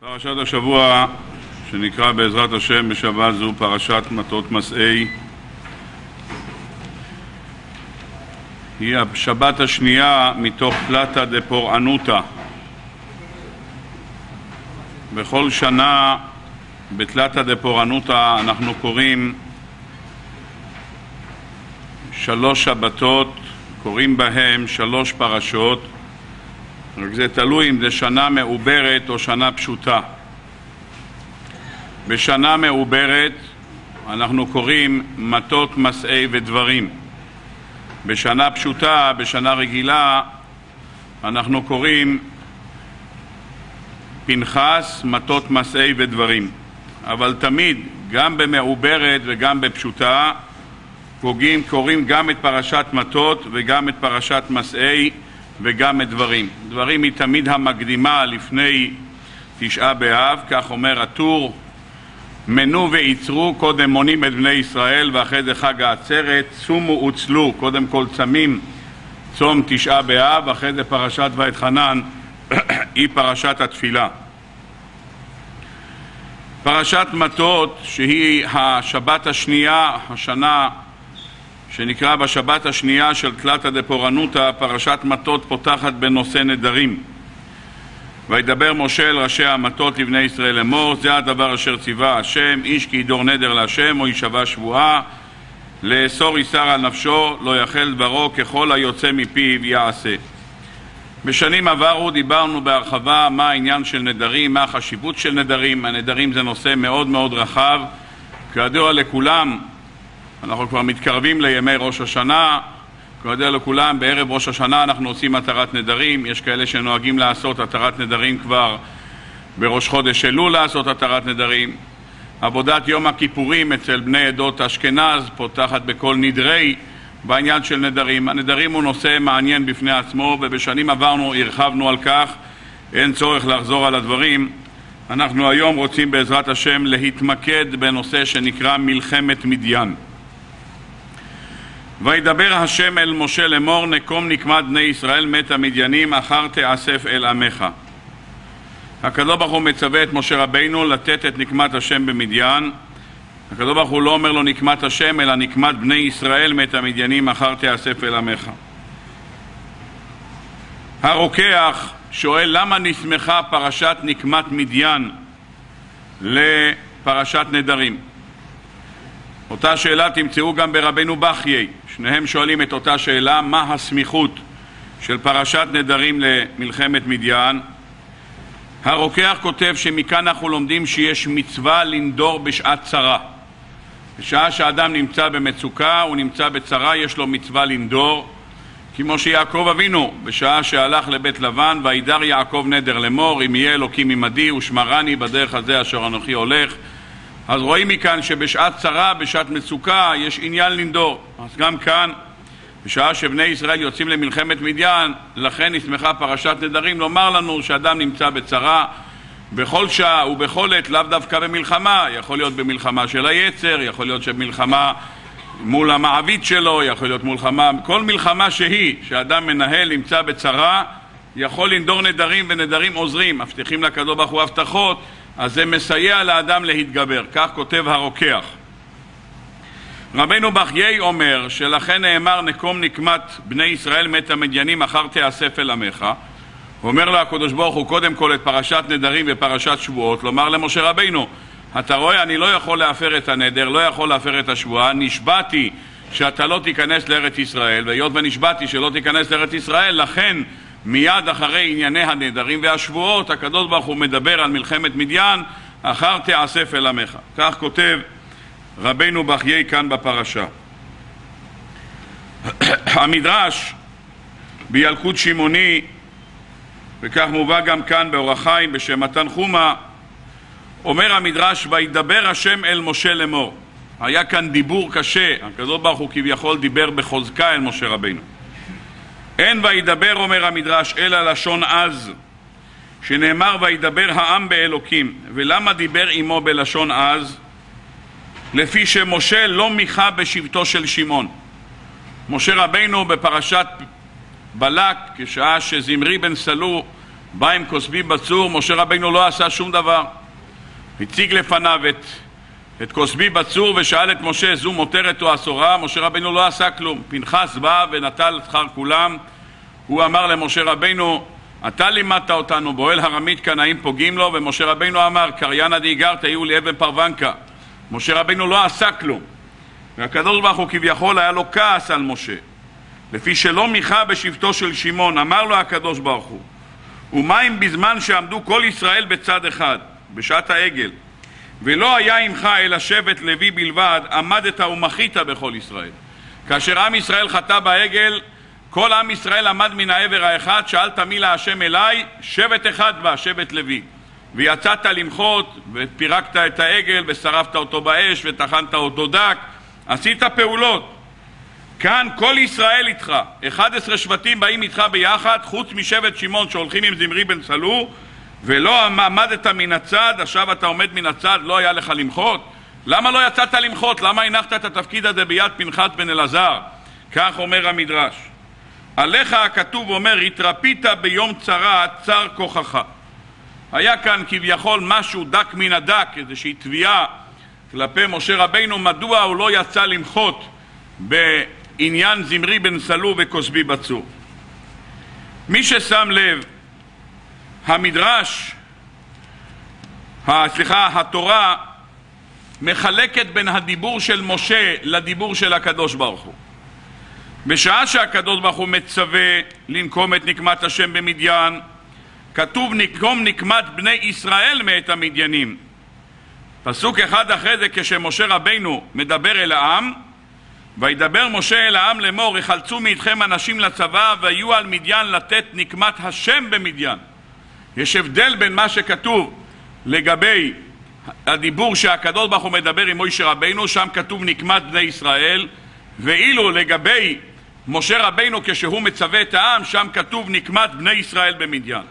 פרשת השבוע שנקרא בעזרת השם בשבת זו פרשת מטות מסעי. היא השבת השנייה מתוך פלטה דה פורענותא. בכל שנה בתלתא דה פורענותא אנחנו קוראים שלוש שבתות, קוראים בהם שלוש פרשות רק זה תלוי אם זה שנה מעוברת או שנה פשוטה. בשנה מעוברת אנחנו קוראים מטות, מסעי ודברים. בשנה פשוטה, בשנה רגילה, אנחנו קוראים פנחס, מטות, מסעי ודברים. אבל תמיד, גם במעוברת וגם בפשוטה, קוראים, קוראים גם את פרשת מטות וגם את פרשת מסעי וגם את דברים. דברים היא תמיד המקדימה לפני תשעה באב, כך אומר הטור מנו ויצרו, קודם מונים את בני ישראל ואחרי זה חג העצרת, צומו וצלו, קודם כל צמים צום תשעה באב, אחרי זה פרשת ואת חנן היא פרשת התפילה. פרשת מטות, שהיא השבת השנייה, השנה שנקרא בשבת השנייה של תלתא דפורענותא, פרשת מטות פותחת בנושא נדרים. וידבר משה אל ראשי המטות לבני ישראל לאמור, זה הדבר אשר ציווה השם, איש כי ידור נדר להשם או יישבע שבועה, לאסור איסר על נפשו, לא יחל דברו ככל היוצא מפיו יעשה. בשנים עברו דיברנו בהרחבה מה העניין של נדרים, מה החשיבות של נדרים. הנדרים זה נושא מאוד מאוד רחב. כידוע לכולם, אנחנו כבר מתקרבים לימי ראש השנה, כידוע לכולם, בערב ראש השנה אנחנו עושים התרת נדרים, יש כאלה שנוהגים לעשות התרת נדרים כבר בראש חודש אלול לעשות התרת נדרים. עבודת יום הכיפורים אצל בני עדות אשכנז פותחת בכל נדרי בעניין של נדרים. הנדרים הוא נושא מעניין בפני עצמו ובשנים עברנו הרחבנו על כך, אין צורך לחזור על הדברים. אנחנו היום רוצים בעזרת השם להתמקד בנושא שנקרא מלחמת מדיין. וידבר השם אל משה לאמור נקום נקמת בני ישראל מת המדיינים אחר תאסף אל עמך. הקדוש ברוך הוא מצווה את משה רבינו לתת את נקמת השם במדיין. הקדוש ברוך הוא לא אומר לו נקמת השם אלא נקמת בני ישראל מת המדיינים אחר תאסף אל עמך. הרוקח שואל למה נסמכה פרשת נקמת מדיין לפרשת נדרים. אותה שאלה תמצאו גם ברבנו בחיי, שניהם שואלים את אותה שאלה, מה הסמיכות של פרשת נדרים למלחמת מדיין? הרוקח כותב שמכאן אנחנו לומדים שיש מצווה לנדור בשעת צרה. בשעה שאדם נמצא במצוקה, הוא נמצא בצרה, יש לו מצווה לנדור, כמו שיעקב אבינו, בשעה שהלך לבית לבן, וידר יעקב נדר לאמור, אם יהיה אלוקים עמדי ושמרני בדרך הזה אשר אנוכי הולך, אז רואים מכאן שבשעת צרה, בשעת מצוקה, יש עניין לנדור. אז גם כאן, בשעה שבני ישראל יוצאים למלחמת מדיין, לכן נסמכה פרשת נדרים לומר לנו שאדם נמצא בצרה בכל שעה ובכל עת, לאו דווקא במלחמה, יכול להיות במלחמה של היצר, יכול להיות שמלחמה מול המעביד שלו, יכול להיות מלחמה, כל מלחמה שהיא, שאדם מנהל, נמצא בצרה, יכול לנדור נדרים ונדרים עוזרים, מבטיחים לקדוש ברוך הוא הבטחות אז זה מסייע לאדם להתגבר, כך כותב הרוקח. רבנו בחיי אומר שלכן נאמר נקום נקמת בני ישראל מת המדיינים אחר תאסף אל עמך אומר לו הקדוש ברוך הוא קודם כל את פרשת נדרים ופרשת שבועות לומר למשה רבינו אתה רואה אני לא יכול להפר את הנדר, לא יכול להפר את השבועה נשבעתי שאתה לא תיכנס לארץ ישראל והיות ונשבעתי שלא תיכנס לארץ ישראל לכן מיד אחרי ענייני הנדרים והשבועות, הקדוש ברוך הוא מדבר על מלחמת מדיין, אחר תאסף אל עמך. כך כותב רבנו בחיי כאן בפרשה. המדרש בילקוט שמעוני, וכך מובא גם כאן באורח חיים בשם מתן חומה, אומר המדרש, וידבר השם אל משה לאמור. היה כאן דיבור קשה, הקדוש ברוך הוא כביכול דיבר בחוזקה אל משה רבינו. אין וידבר, אומר המדרש, אלא לשון עז, שנאמר וידבר העם באלוקים. ולמה דיבר עמו בלשון עז? לפי שמשה לא מיכה בשבטו של שמעון. משה רבינו בפרשת בלק, כשעה שזמרי בן סלו בא עם כוסבי בצור, משה רבינו לא עשה שום דבר. הציג לפניו את, את כוסבי בצור ושאל את משה, זו מותרת או אסורה? משה רבינו לא עשה כלום. פנחס בא ונטל שכר כולם. הוא אמר למשה רבינו, אתה לימדת אותנו, באוהל הרמית קנאים פוגעים לו, ומשה רבינו אמר, קריינא דאיגרת, יהיו לי אבן פרוונקה. משה רבינו לא עשה כלום. והקדוש ברוך הוא כביכול היה לו כעס על משה. לפי שלא מיכה בשבטו של שמעון, אמר לו הקדוש ברוך הוא, ומה אם בזמן שעמדו כל ישראל בצד אחד, בשעת העגל, ולא היה עמך אלא שבט לוי בלבד, עמדת ומחית בכל ישראל. כאשר עם ישראל חטא בעגל, כל עם ישראל עמד מן העבר האחד, שאלת מי להשם אליי, שבט אחד בא, שבט לוי. ויצאת למחות, ופירקת את העגל, ושרפת אותו באש, וטחנת אותו דק, עשית פעולות. כאן כל ישראל איתך, 11 שבטים באים איתך ביחד, חוץ משבט שמעון שהולכים עם זמרי בן סלו, ולא עמדת מן הצד, עכשיו אתה עומד מן הצד, לא היה לך למחות? למה לא יצאת למחות? למה הנחת את התפקיד הזה ביד פנחת בן אלעזר? כך אומר המדרש. עליך הכתוב אומר, התרפית ביום צרה, צר כוחך. היה כאן כביכול משהו דק מן הדק, איזושהי תביעה כלפי משה רבינו, מדוע הוא לא יצא למחות בעניין זמרי בן סלו וכוסבי בצור. מי ששם לב, המדרש, סליחה, התורה מחלקת בין הדיבור של משה לדיבור של הקדוש ברוך הוא. בשעה שהקדוש ברוך הוא מצווה לנקום את נקמת השם במדיין, כתוב נקום נקמת בני ישראל מאת המדיינים. פסוק אחד אחרי זה כשמשה רבינו מדבר אל העם וידבר משה אל העם לאמור יחלצו מאיתכם אנשים לצבא ויהיו על מדיין לתת נקמת השם במדיין. יש הבדל בין מה שכתוב לגבי הדיבור שהקדוש ברוך הוא מדבר עם מוישה רבינו, שם כתוב נקמת בני ישראל, ואילו לגבי משה רבינו כשהוא מצווה את העם, שם כתוב נקמת בני ישראל במדיין.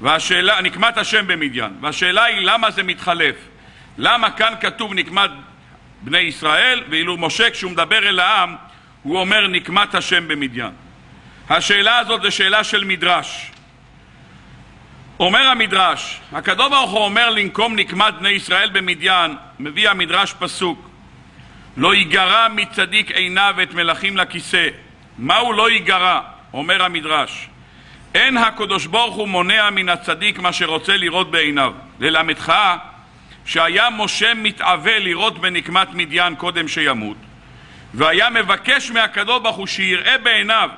והשאלה, נקמת השם במדיין. והשאלה היא למה זה מתחלף? למה כאן כתוב נקמת בני ישראל, ואילו משה כשהוא מדבר אל העם, הוא אומר נקמת השם במדיין. השאלה הזאת זו שאלה של מדרש. אומר המדרש, הקדוש ברוך הוא אומר לנקום נקמת בני ישראל במדיין, מביא המדרש פסוק לא ייגרע מצדיק עיניו את מלכים לכיסא. מהו לא ייגרע? אומר המדרש אין הקדוש ברוך הוא מונע מן הצדיק מה שרוצה לראות בעיניו. ללמדך שהיה משה מתאווה לראות בנקמת מדיין קודם שימות, והיה מבקש מהקדוש ברוך הוא שיראה בעיניו,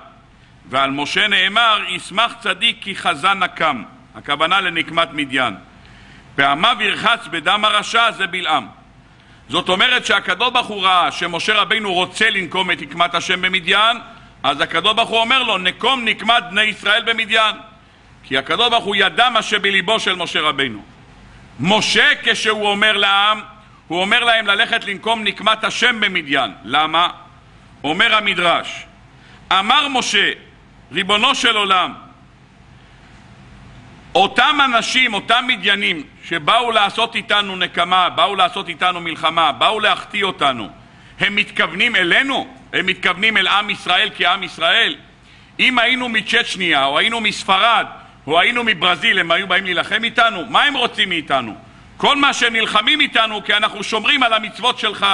ועל משה נאמר, ישמח צדיק כי חזה נקם, הכוונה לנקמת מדיין. פעמיו ירחץ בדם הרשע זה בלעם. זאת אומרת שהקדוש ברוך הוא ראה שמשה רבינו רוצה לנקום את נקמת השם במדיין, אז הקדוש ברוך הוא אומר לו, נקום נקמת בני ישראל במדיין. כי הקדוש ברוך הוא ידע מה שבליבו של משה רבינו. משה כשהוא אומר לעם, הוא אומר להם ללכת לנקום נקמת השם במדיין. למה? אומר המדרש, אמר משה, ריבונו של עולם, אותם אנשים, אותם מדיינים שבאו לעשות איתנו נקמה, באו לעשות איתנו מלחמה, באו להחטיא אותנו, הם מתכוונים אלינו? הם מתכוונים אל עם ישראל כעם ישראל? אם היינו מצ'צ'ניה או היינו מספרד או היינו מברזיל, הם היו באים להילחם איתנו? מה הם רוצים מאיתנו? כל מה שהם נלחמים איתנו כי אנחנו שומרים על המצוות שלך.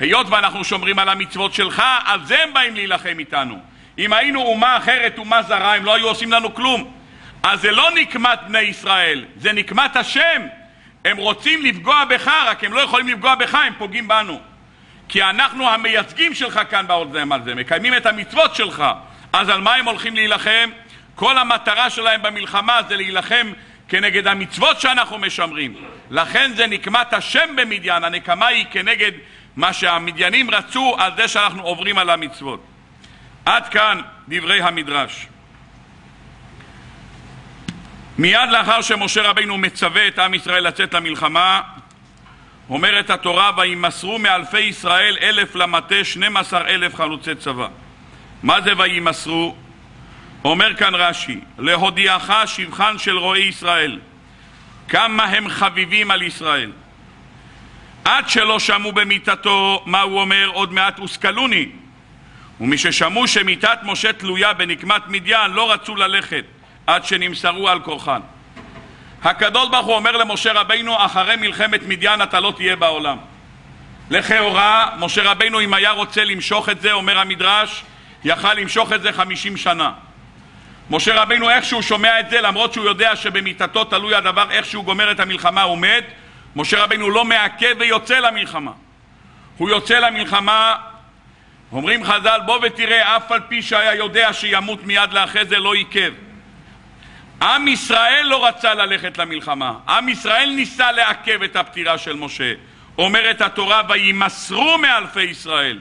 היות ואנחנו שומרים על המצוות שלך, על זה הם באים להילחם איתנו. אם היינו אומה אחרת, אומה זרה, הם לא היו עושים לנו כלום. אז זה לא נקמת בני ישראל, זה נקמת השם. הם רוצים לפגוע בך, רק הם לא יכולים לפגוע בך, הם פוגעים בנו. כי אנחנו המייצגים שלך כאן בעולם הזה, מקיימים את המצוות שלך. אז על מה הם הולכים להילחם? כל המטרה שלהם במלחמה זה להילחם כנגד המצוות שאנחנו משמרים. לכן זה נקמת השם במדיין, הנקמה היא כנגד מה שהמדיינים רצו על זה שאנחנו עוברים על המצוות. עד כאן דברי המדרש. מיד לאחר שמשה רבינו מצווה את עם ישראל לצאת למלחמה, אומרת התורה, וימסרו מאלפי ישראל אלף למטה, שנים עשר אלף חלוצי צבא. מה זה וימסרו? אומר כאן רש"י, להודיעך שבחן של רועי ישראל, כמה הם חביבים על ישראל. עד שלא שמעו במיתתו, מה הוא אומר? עוד מעט הושכלוני. ומששמעו שמיתת משה תלויה בנקמת מדיין, לא רצו ללכת. עד שנמסרו על כורחן. הקדוש ברוך הוא אומר למשה רבינו, אחרי מלחמת מדיין אתה לא תהיה בעולם. לכאורה, משה רבינו, אם היה רוצה למשוך את זה, אומר המדרש, יכל למשוך את זה חמישים שנה. משה רבינו, איך שהוא שומע את זה, למרות שהוא יודע שבמיתתו תלוי הדבר, איך שהוא גומר את המלחמה הוא מת, משה רבינו לא מעכב ויוצא למלחמה. הוא יוצא למלחמה, אומרים חז"ל, בוא ותראה, אף על פי שהיה יודע שימות מיד לאחרי זה, לא עיכב. עם ישראל לא רצה ללכת למלחמה, עם ישראל ניסה לעכב את הפטירה של משה. אומרת התורה, וימסרו מאלפי ישראל.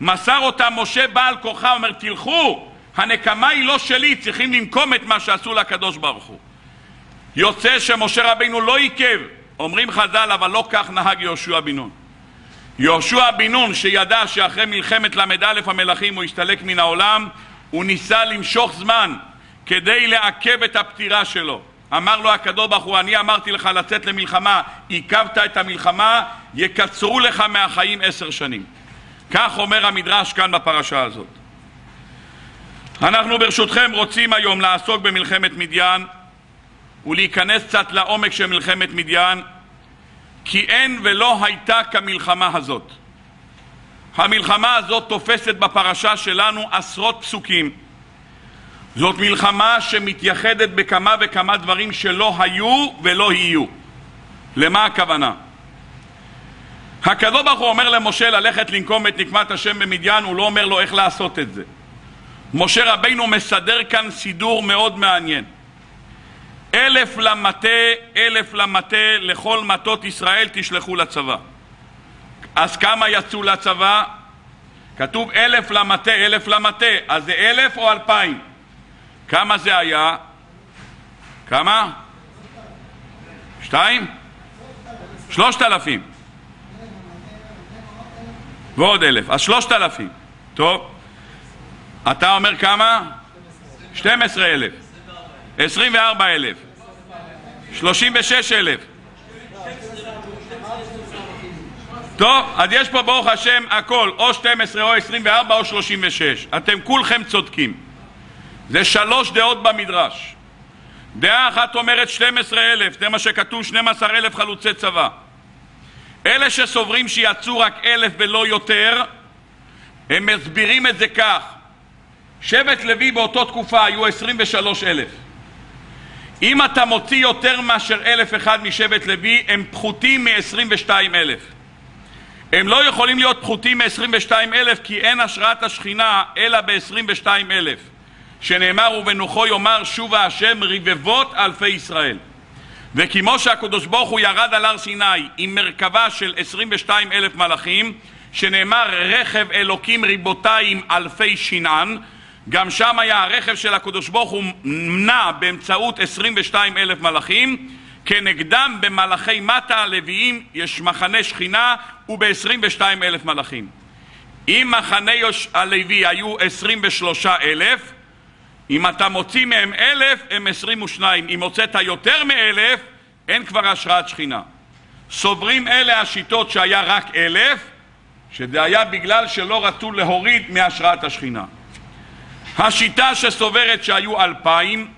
מסר אותם משה בעל כוחה, אומר, תלכו, הנקמה היא לא שלי, צריכים לנקום את מה שעשו לקדוש ברוך הוא. יוצא שמשה רבינו לא עיכב, אומרים חז"ל, אבל לא כך נהג יהושע בן נון. יהושע בן נון, שידע שאחרי מלחמת ל"א המלכים הוא הסתלק מן העולם, הוא ניסה למשוך זמן כדי לעכב את הפטירה שלו. אמר לו הקדוש ברוך הוא, אני אמרתי לך לצאת למלחמה, עיכבת את המלחמה, יקצרו לך מהחיים עשר שנים. כך אומר המדרש כאן בפרשה הזאת. אנחנו ברשותכם רוצים היום לעסוק במלחמת מדיין ולהיכנס קצת לעומק של מלחמת מדיין כי אין ולא הייתה כמלחמה הזאת. המלחמה הזאת תופסת בפרשה שלנו עשרות פסוקים. זאת מלחמה שמתייחדת בכמה וכמה דברים שלא היו ולא יהיו. למה הכוונה? הקדוש ברוך הוא אומר למשה ללכת לנקום את נקמת השם במדיין, הוא לא אומר לו איך לעשות את זה. משה רבינו מסדר כאן סידור מאוד מעניין. אלף למטה, אלף למטה, לכל מטות ישראל תשלחו לצבא. אז כמה יצאו לצבא? כתוב אלף למטה, אלף למטה, אז זה אלף או אלפיים? כמה זה היה? כמה? שתיים? שלושת אלפים. ועוד אלף, אז שלושת אלפים. טוב. אתה אומר כמה? 12,000, 24,000, 36,000. טוב, אז יש פה ברוך השם הכל, או 12 או 24 או 36. אתם כולכם צודקים. זה שלוש דעות במדרש. דעה אחת אומרת 12,000, זה מה שכתוב 12,000 חלוצי צבא. אלה שסוברים שיצאו רק אלף ולא יותר, הם מסבירים את זה כך: שבט לוי באותו תקופה היו 23 אלף. אם אתה מוציא יותר מאשר אלף אחד משבט לוי, הם פחותים מ-22 אלף. הם לא יכולים להיות פחותים מ-22 אלף כי אין השראת השכינה אלא ב-22 אלף. שנאמר ובנוחו יאמר שובה השם רבבות אלפי ישראל. וכמו שהקדוש ברוך הוא ירד על הר סיני עם מרכבה של 22 אלף מלאכים, שנאמר רכב אלוקים ריבותיים אלפי שינן, גם שם היה הרכב של הקדוש ברוך הוא נע באמצעות 22 אלף מלאכים, כנגדם במלאכי מטה הלוויים יש מחנה שכינה וב-22 אלף מלאכים. אם מחנה הלוי היו 23 אלף, אם אתה מוציא מהם אלף, הם 22. אם הוצאת יותר מאלף, אין כבר השראת שכינה. סוברים אלה השיטות שהיה רק אלף, שזה היה בגלל שלא רצו להוריד מהשראת השכינה. השיטה שסוברת שהיו אלפיים,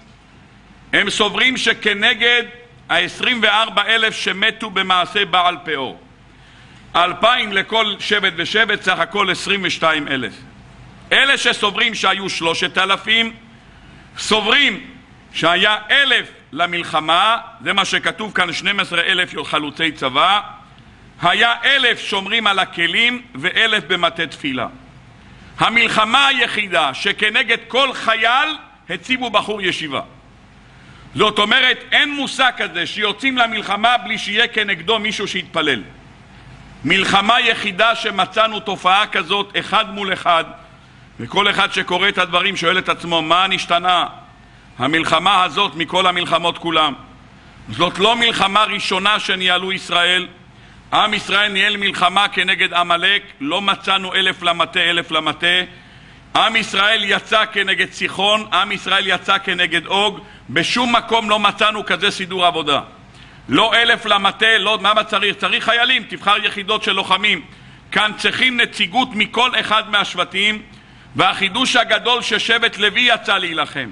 הם סוברים שכנגד ה-24 אלף שמתו במעשה בעל פאור. אלפיים לכל שבט ושבט, סך הכל 22 אלף. אלה שסוברים שהיו שלושת אלפים, סוברים שהיה אלף למלחמה, זה מה שכתוב כאן, 12 אלף חלוצי צבא, היה אלף שומרים על הכלים ואלף במטה תפילה. המלחמה היחידה שכנגד כל חייל הציבו בחור ישיבה. זאת אומרת, אין מושג כזה שיוצאים למלחמה בלי שיהיה כנגדו מישהו שיתפלל. מלחמה יחידה שמצאנו תופעה כזאת אחד מול אחד, וכל אחד שקורא את הדברים שואל את עצמו, מה נשתנה המלחמה הזאת מכל המלחמות כולם? זאת לא מלחמה ראשונה שניהלו ישראל, עם ישראל ניהל מלחמה כנגד עמלק, לא מצאנו אלף למטה, אלף למטה. עם ישראל יצא כנגד סיחון, עם ישראל יצא כנגד אוג, בשום מקום לא מצאנו כזה סידור עבודה. לא אלף למטה, לא, מה צריך? צריך חיילים, תבחר יחידות של לוחמים. כאן צריכים נציגות מכל אחד מהשבטים, והחידוש הגדול ששבט לוי יצא להילחם.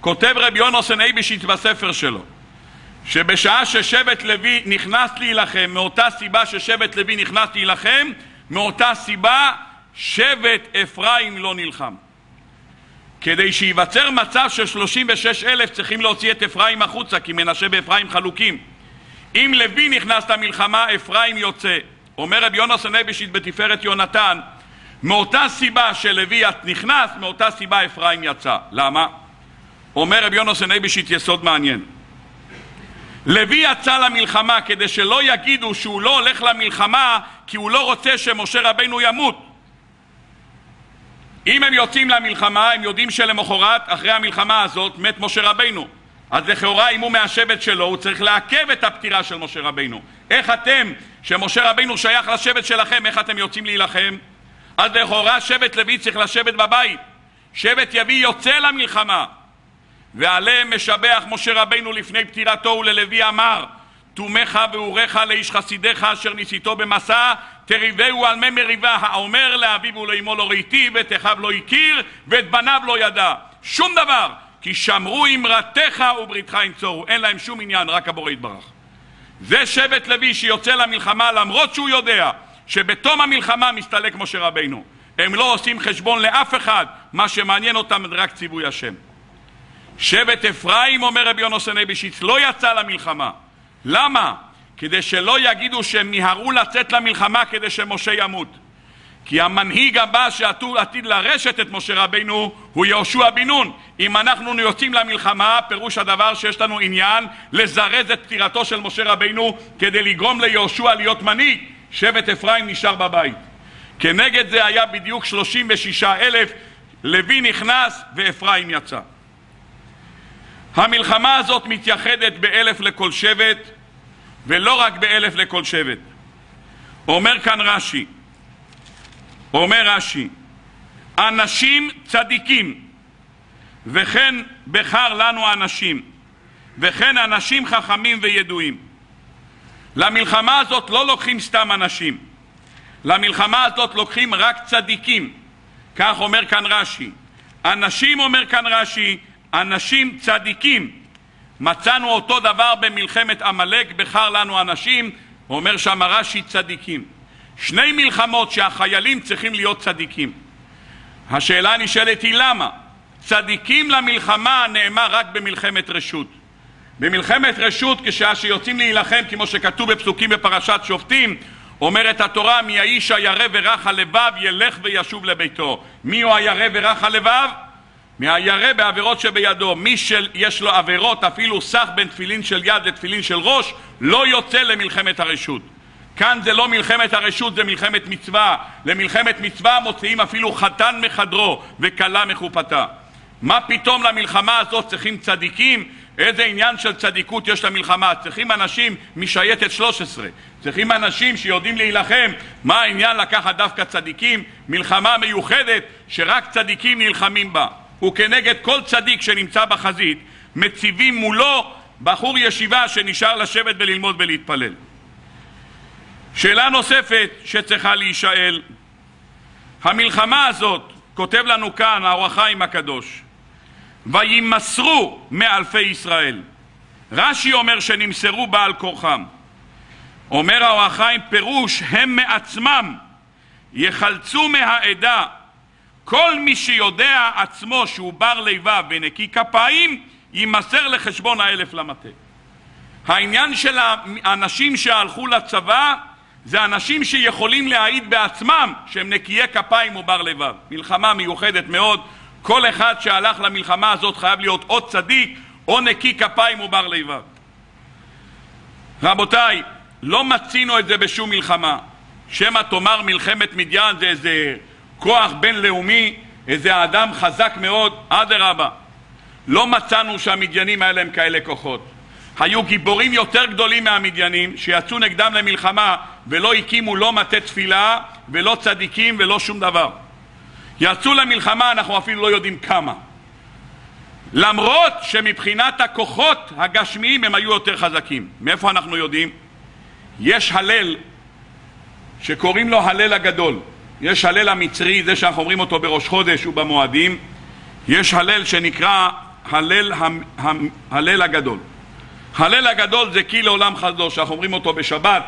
כותב רבי יונוסן אייבישיץ בספר שלו שבשעה ששבט לוי נכנס להילחם, מאותה סיבה ששבט לוי נכנס להילחם, מאותה סיבה שבט אפרים לא נלחם. כדי שייווצר מצב של 36 אלף צריכים להוציא את אפרים החוצה, כי מנשה ואפרים חלוקים. אם לוי נכנס למלחמה, אפרים יוצא. אומר רבי יונס הנבישית בתפארת יונתן, מאותה סיבה שלוי נכנס, מאותה סיבה אפרים יצא. למה? אומר רבי יונס הנבישית יסוד מעניין. לוי יצא למלחמה כדי שלא יגידו שהוא לא הולך למלחמה כי הוא לא רוצה שמשה רבנו ימות. אם הם יוצאים למלחמה, הם יודעים שלמחרת, אחרי המלחמה הזאת, מת משה רבנו. אז לכאורה, אם הוא מהשבט שלו, הוא צריך לעכב את הפטירה של משה רבנו. איך אתם, שמשה רבנו שייך לשבט שלכם, איך אתם יוצאים להילחם? אז לכאורה שבט לוי צריך לשבת בבית. שבט יביא יוצא למלחמה. ועליהם משבח משה רבנו לפני פטירתו וללוי אמר תומך ואוריך לאיש חסידיך אשר ניסיתו במסע תריבהו על מי מריבה האומר לאביו ולאמו לא ראיתי ואת אחיו לא הכיר ואת בניו לא ידע שום דבר כי שמרו אמרתך ובריתך ינצורו אין להם שום עניין רק הבורא יתברך זה שבט לוי שיוצא למלחמה למרות שהוא יודע שבתום המלחמה מסתלק משה רבנו הם לא עושים חשבון לאף אחד מה שמעניין אותם רק ציווי השם שבט אפרים, אומר רבי יונוס הנבישיץ, לא יצא למלחמה. למה? כדי שלא יגידו שהם מיהרו לצאת למלחמה כדי שמשה ימות. כי המנהיג הבא שעתיד לרשת את משה רבינו הוא יהושע בן נון. אם אנחנו יוצאים למלחמה, פירוש הדבר שיש לנו עניין לזרז את פטירתו של משה רבינו כדי לגרום ליהושע להיות מנהיג. שבט אפרים נשאר בבית. כנגד זה היה בדיוק 36 אלף, לוי נכנס ואפרים יצא. המלחמה הזאת מתייחדת באלף לכל שבט ולא רק באלף לכל שבט. אומר כאן רש"י, אומר רש"י, אנשים צדיקים וכן בחר לנו אנשים וכן אנשים חכמים וידועים. למלחמה הזאת לא לוקחים סתם אנשים, למלחמה הזאת לוקחים רק צדיקים, כך אומר כאן רש"י. אנשים, אומר כאן רש"י, אנשים צדיקים. מצאנו אותו דבר במלחמת עמלק, בחר לנו אנשים, אומר שם רש"י צדיקים. שני מלחמות שהחיילים צריכים להיות צדיקים. השאלה הנשאלת היא למה? צדיקים למלחמה נאמר רק במלחמת רשות. במלחמת רשות, כשעה שיוצאים להילחם, כמו שכתוב בפסוקים בפרשת שופטים, אומרת התורה, מי האיש הירא ורך הלבב ילך וישוב לביתו. מי הוא הירא ורך הלבב? מהירא בעבירות שבידו, מי שיש לו עבירות אפילו סך בין תפילין של יד לתפילין של ראש, לא יוצא למלחמת הרשות. כאן זה לא מלחמת הרשות, זה מלחמת מצווה. למלחמת מצווה מוציאים אפילו חתן מחדרו וכלה מחופתה. מה פתאום למלחמה הזאת צריכים צדיקים? איזה עניין של צדיקות יש למלחמה? צריכים אנשים משייטת 13, צריכים אנשים שיודעים להילחם. מה העניין לקחת דווקא צדיקים? מלחמה מיוחדת שרק צדיקים נלחמים בה. וכנגד כל צדיק שנמצא בחזית מציבים מולו בחור ישיבה שנשאר לשבת וללמוד ולהתפלל. שאלה נוספת שצריכה להישאל, המלחמה הזאת, כותב לנו כאן האור החיים הקדוש, וימסרו מאלפי ישראל. רש"י אומר שנמסרו בעל כורחם. אומר האור פירוש הם מעצמם יחלצו מהעדה כל מי שיודע עצמו שהוא בר לבב ונקי כפיים, יימסר לחשבון האלף למטה. העניין של האנשים שהלכו לצבא זה אנשים שיכולים להעיד בעצמם שהם נקיי כפיים ובר לבב. מלחמה מיוחדת מאוד, כל אחד שהלך למלחמה הזאת חייב להיות או צדיק או נקי כפיים ובר לבב. רבותיי, לא מצינו את זה בשום מלחמה. שמא תאמר מלחמת מדיין זה איזה כוח בינלאומי, איזה אדם חזק מאוד, אדרבה. לא מצאנו שהמדיינים האלה הם כאלה כוחות. היו גיבורים יותר גדולים מהמדיינים שיצאו נגדם למלחמה ולא הקימו לא מטה תפילה ולא צדיקים ולא שום דבר. יצאו למלחמה, אנחנו אפילו לא יודעים כמה. למרות שמבחינת הכוחות הגשמיים הם היו יותר חזקים. מאיפה אנחנו יודעים? יש הלל שקוראים לו הלל הגדול. יש הלל המצרי, זה שאנחנו אומרים אותו בראש חודש ובמועדים, יש הלל שנקרא הלל, הלל הגדול. הלל הגדול זה כי לעולם חסדו, שאנחנו אומרים אותו בשבת,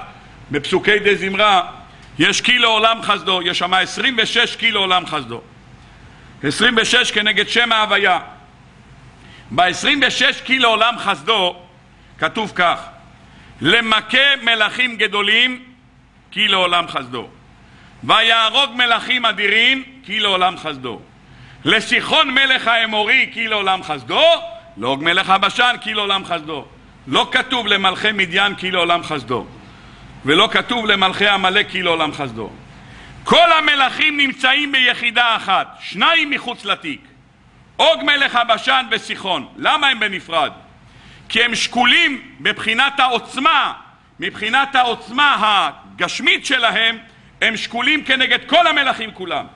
בפסוקי די זמרה, יש כי לעולם חסדו, יש שם 26 כי לעולם חסדו. 26 כנגד שם ההוויה. ב-26 כי לעולם חסדו כתוב כך: למכה מלכים גדולים כי לעולם חסדו. ויהרוג מלכים אדירים כי לעולם חסדו. לסיחון מלך האמורי כי לעולם חסדו, להוג מלך הבשן כי לעולם חסדו. לא כתוב למלכי מדיין כי לעולם חסדו, ולא כתוב למלכי עמלק כי לעולם חסדו. כל המלכים נמצאים ביחידה אחת, שניים מחוץ לתיק. עוג מלך הבשן וסיחון. למה הם בנפרד? כי הם שקולים מבחינת העוצמה, מבחינת העוצמה הגשמית שלהם, הם שקולים כנגד כל המלכים כולם.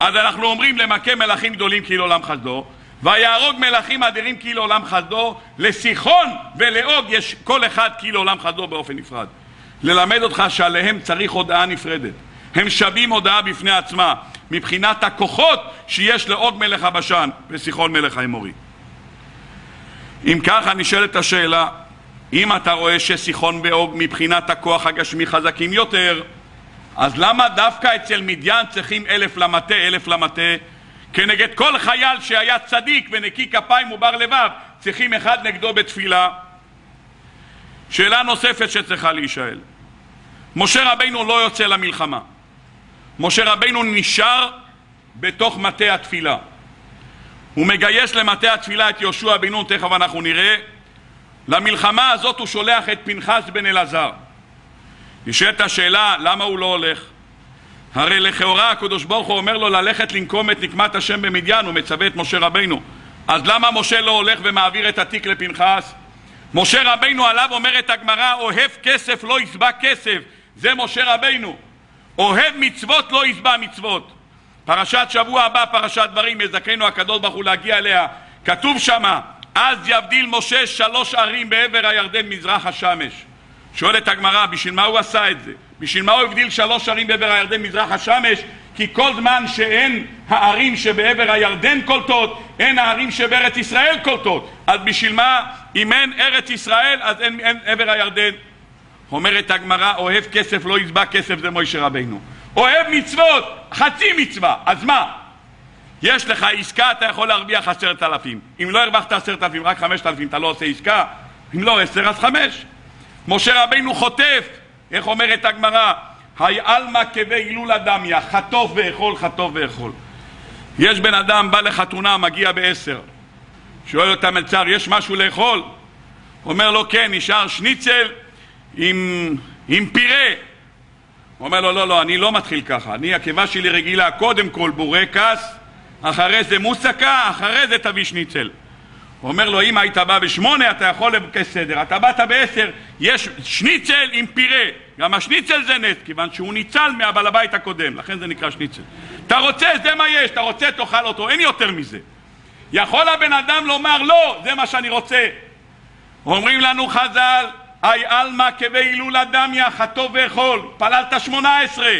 אז אנחנו אומרים למכה מלכים גדולים כי לעולם חסדו, ויהרוג מלכים אדירים כי לעולם חסדו, לסיחון ולאוג יש כל אחד כי לעולם חסדו באופן נפרד. ללמד אותך שעליהם צריך הודעה נפרדת. הם שווים הודעה בפני עצמה, מבחינת הכוחות שיש לאוג מלך הבשן וסיחון מלך האמורי. אם ככה נשאלת השאלה, אם אתה רואה שסיחון ואוג מבחינת הכוח הגשמי חזקים יותר, אז למה דווקא אצל מדיין צריכים אלף למטה, אלף למטה? כנגד כל חייל שהיה צדיק ונקי כפיים ובר לבב, צריכים אחד נגדו בתפילה. שאלה נוספת שצריכה להישאל. משה רבינו לא יוצא למלחמה. משה רבינו נשאר בתוך מטה התפילה. הוא מגייס למטה התפילה את יהושע בן נון, תכף אנחנו נראה. למלחמה הזאת הוא שולח את פנחס בן אלעזר. נשאלת השאלה, למה הוא לא הולך? הרי לכאורה הקדוש ברוך הוא אומר לו ללכת לנקום את נקמת השם במדיין, הוא מצווה את משה רבינו. אז למה משה לא הולך ומעביר את התיק לפנחס? משה רבינו עליו אומרת הגמרא, אוהב כסף לא יסבע כסף, זה משה רבינו. אוהב מצוות לא יסבע מצוות. פרשת שבוע הבא, פרשת דברים, יזכנו הקדוש ברוך הוא להגיע אליה. כתוב שמה, אז יבדיל משה שלוש ערים בעבר הירדן מזרח השמש. שואלת הגמרא, בשביל מה הוא עשה את זה? בשביל מה הוא הבדיל שלוש ערים בעבר הירדן מזרח השמש? כי כל זמן שאין הערים שבעבר הירדן קולטות, אין הערים שבארץ ישראל קולטות. אז בשביל מה, אם אין ארץ ישראל, אז אין, אין עבר הירדן. אומרת הגמרא, אוהב כסף לא יזבע כסף זה מוישה רבינו. אוהב מצוות, חצי מצווה, אז מה? יש לך עסקה, אתה יכול להרוויח עשרת אלפים. אם לא הרווחת עשרת אלפים, רק חמשת אלפים, אתה לא עושה עסקה? אם לא עשר, אז חמש. משה רבינו חוטף, איך אומרת הגמרא? היי עלמא כבי הילולה דמיה, חטוף ואכול, חטוף ואכול. יש בן אדם, בא לחתונה, מגיע בעשר. שואל אותה מלצר, יש משהו לאכול? אומר לו, כן, נשאר שניצל עם, עם פירה. הוא אומר לו, לא, לא, אני לא מתחיל ככה. אני, הקיבה שלי רגילה, קודם כל בורקס, אחרי זה מוסקה, אחרי זה תביא שניצל. הוא אומר לו, אם היית בא בשמונה, אתה יכול לבקש סדר. אתה באת בעשר, יש שניצל עם פירה. גם השניצל זה נס, כיוון שהוא ניצל מהבעל הבית הקודם, לכן זה נקרא שניצל. אתה רוצה, זה מה יש, אתה רוצה, תאכל אותו, אין יותר מזה. יכול הבן אדם לומר, לא, זה מה שאני רוצה. אומרים לנו חז"ל, אי עלמא כבי הילולה דמיה חטוא ואכול, פללת שמונה עשרה.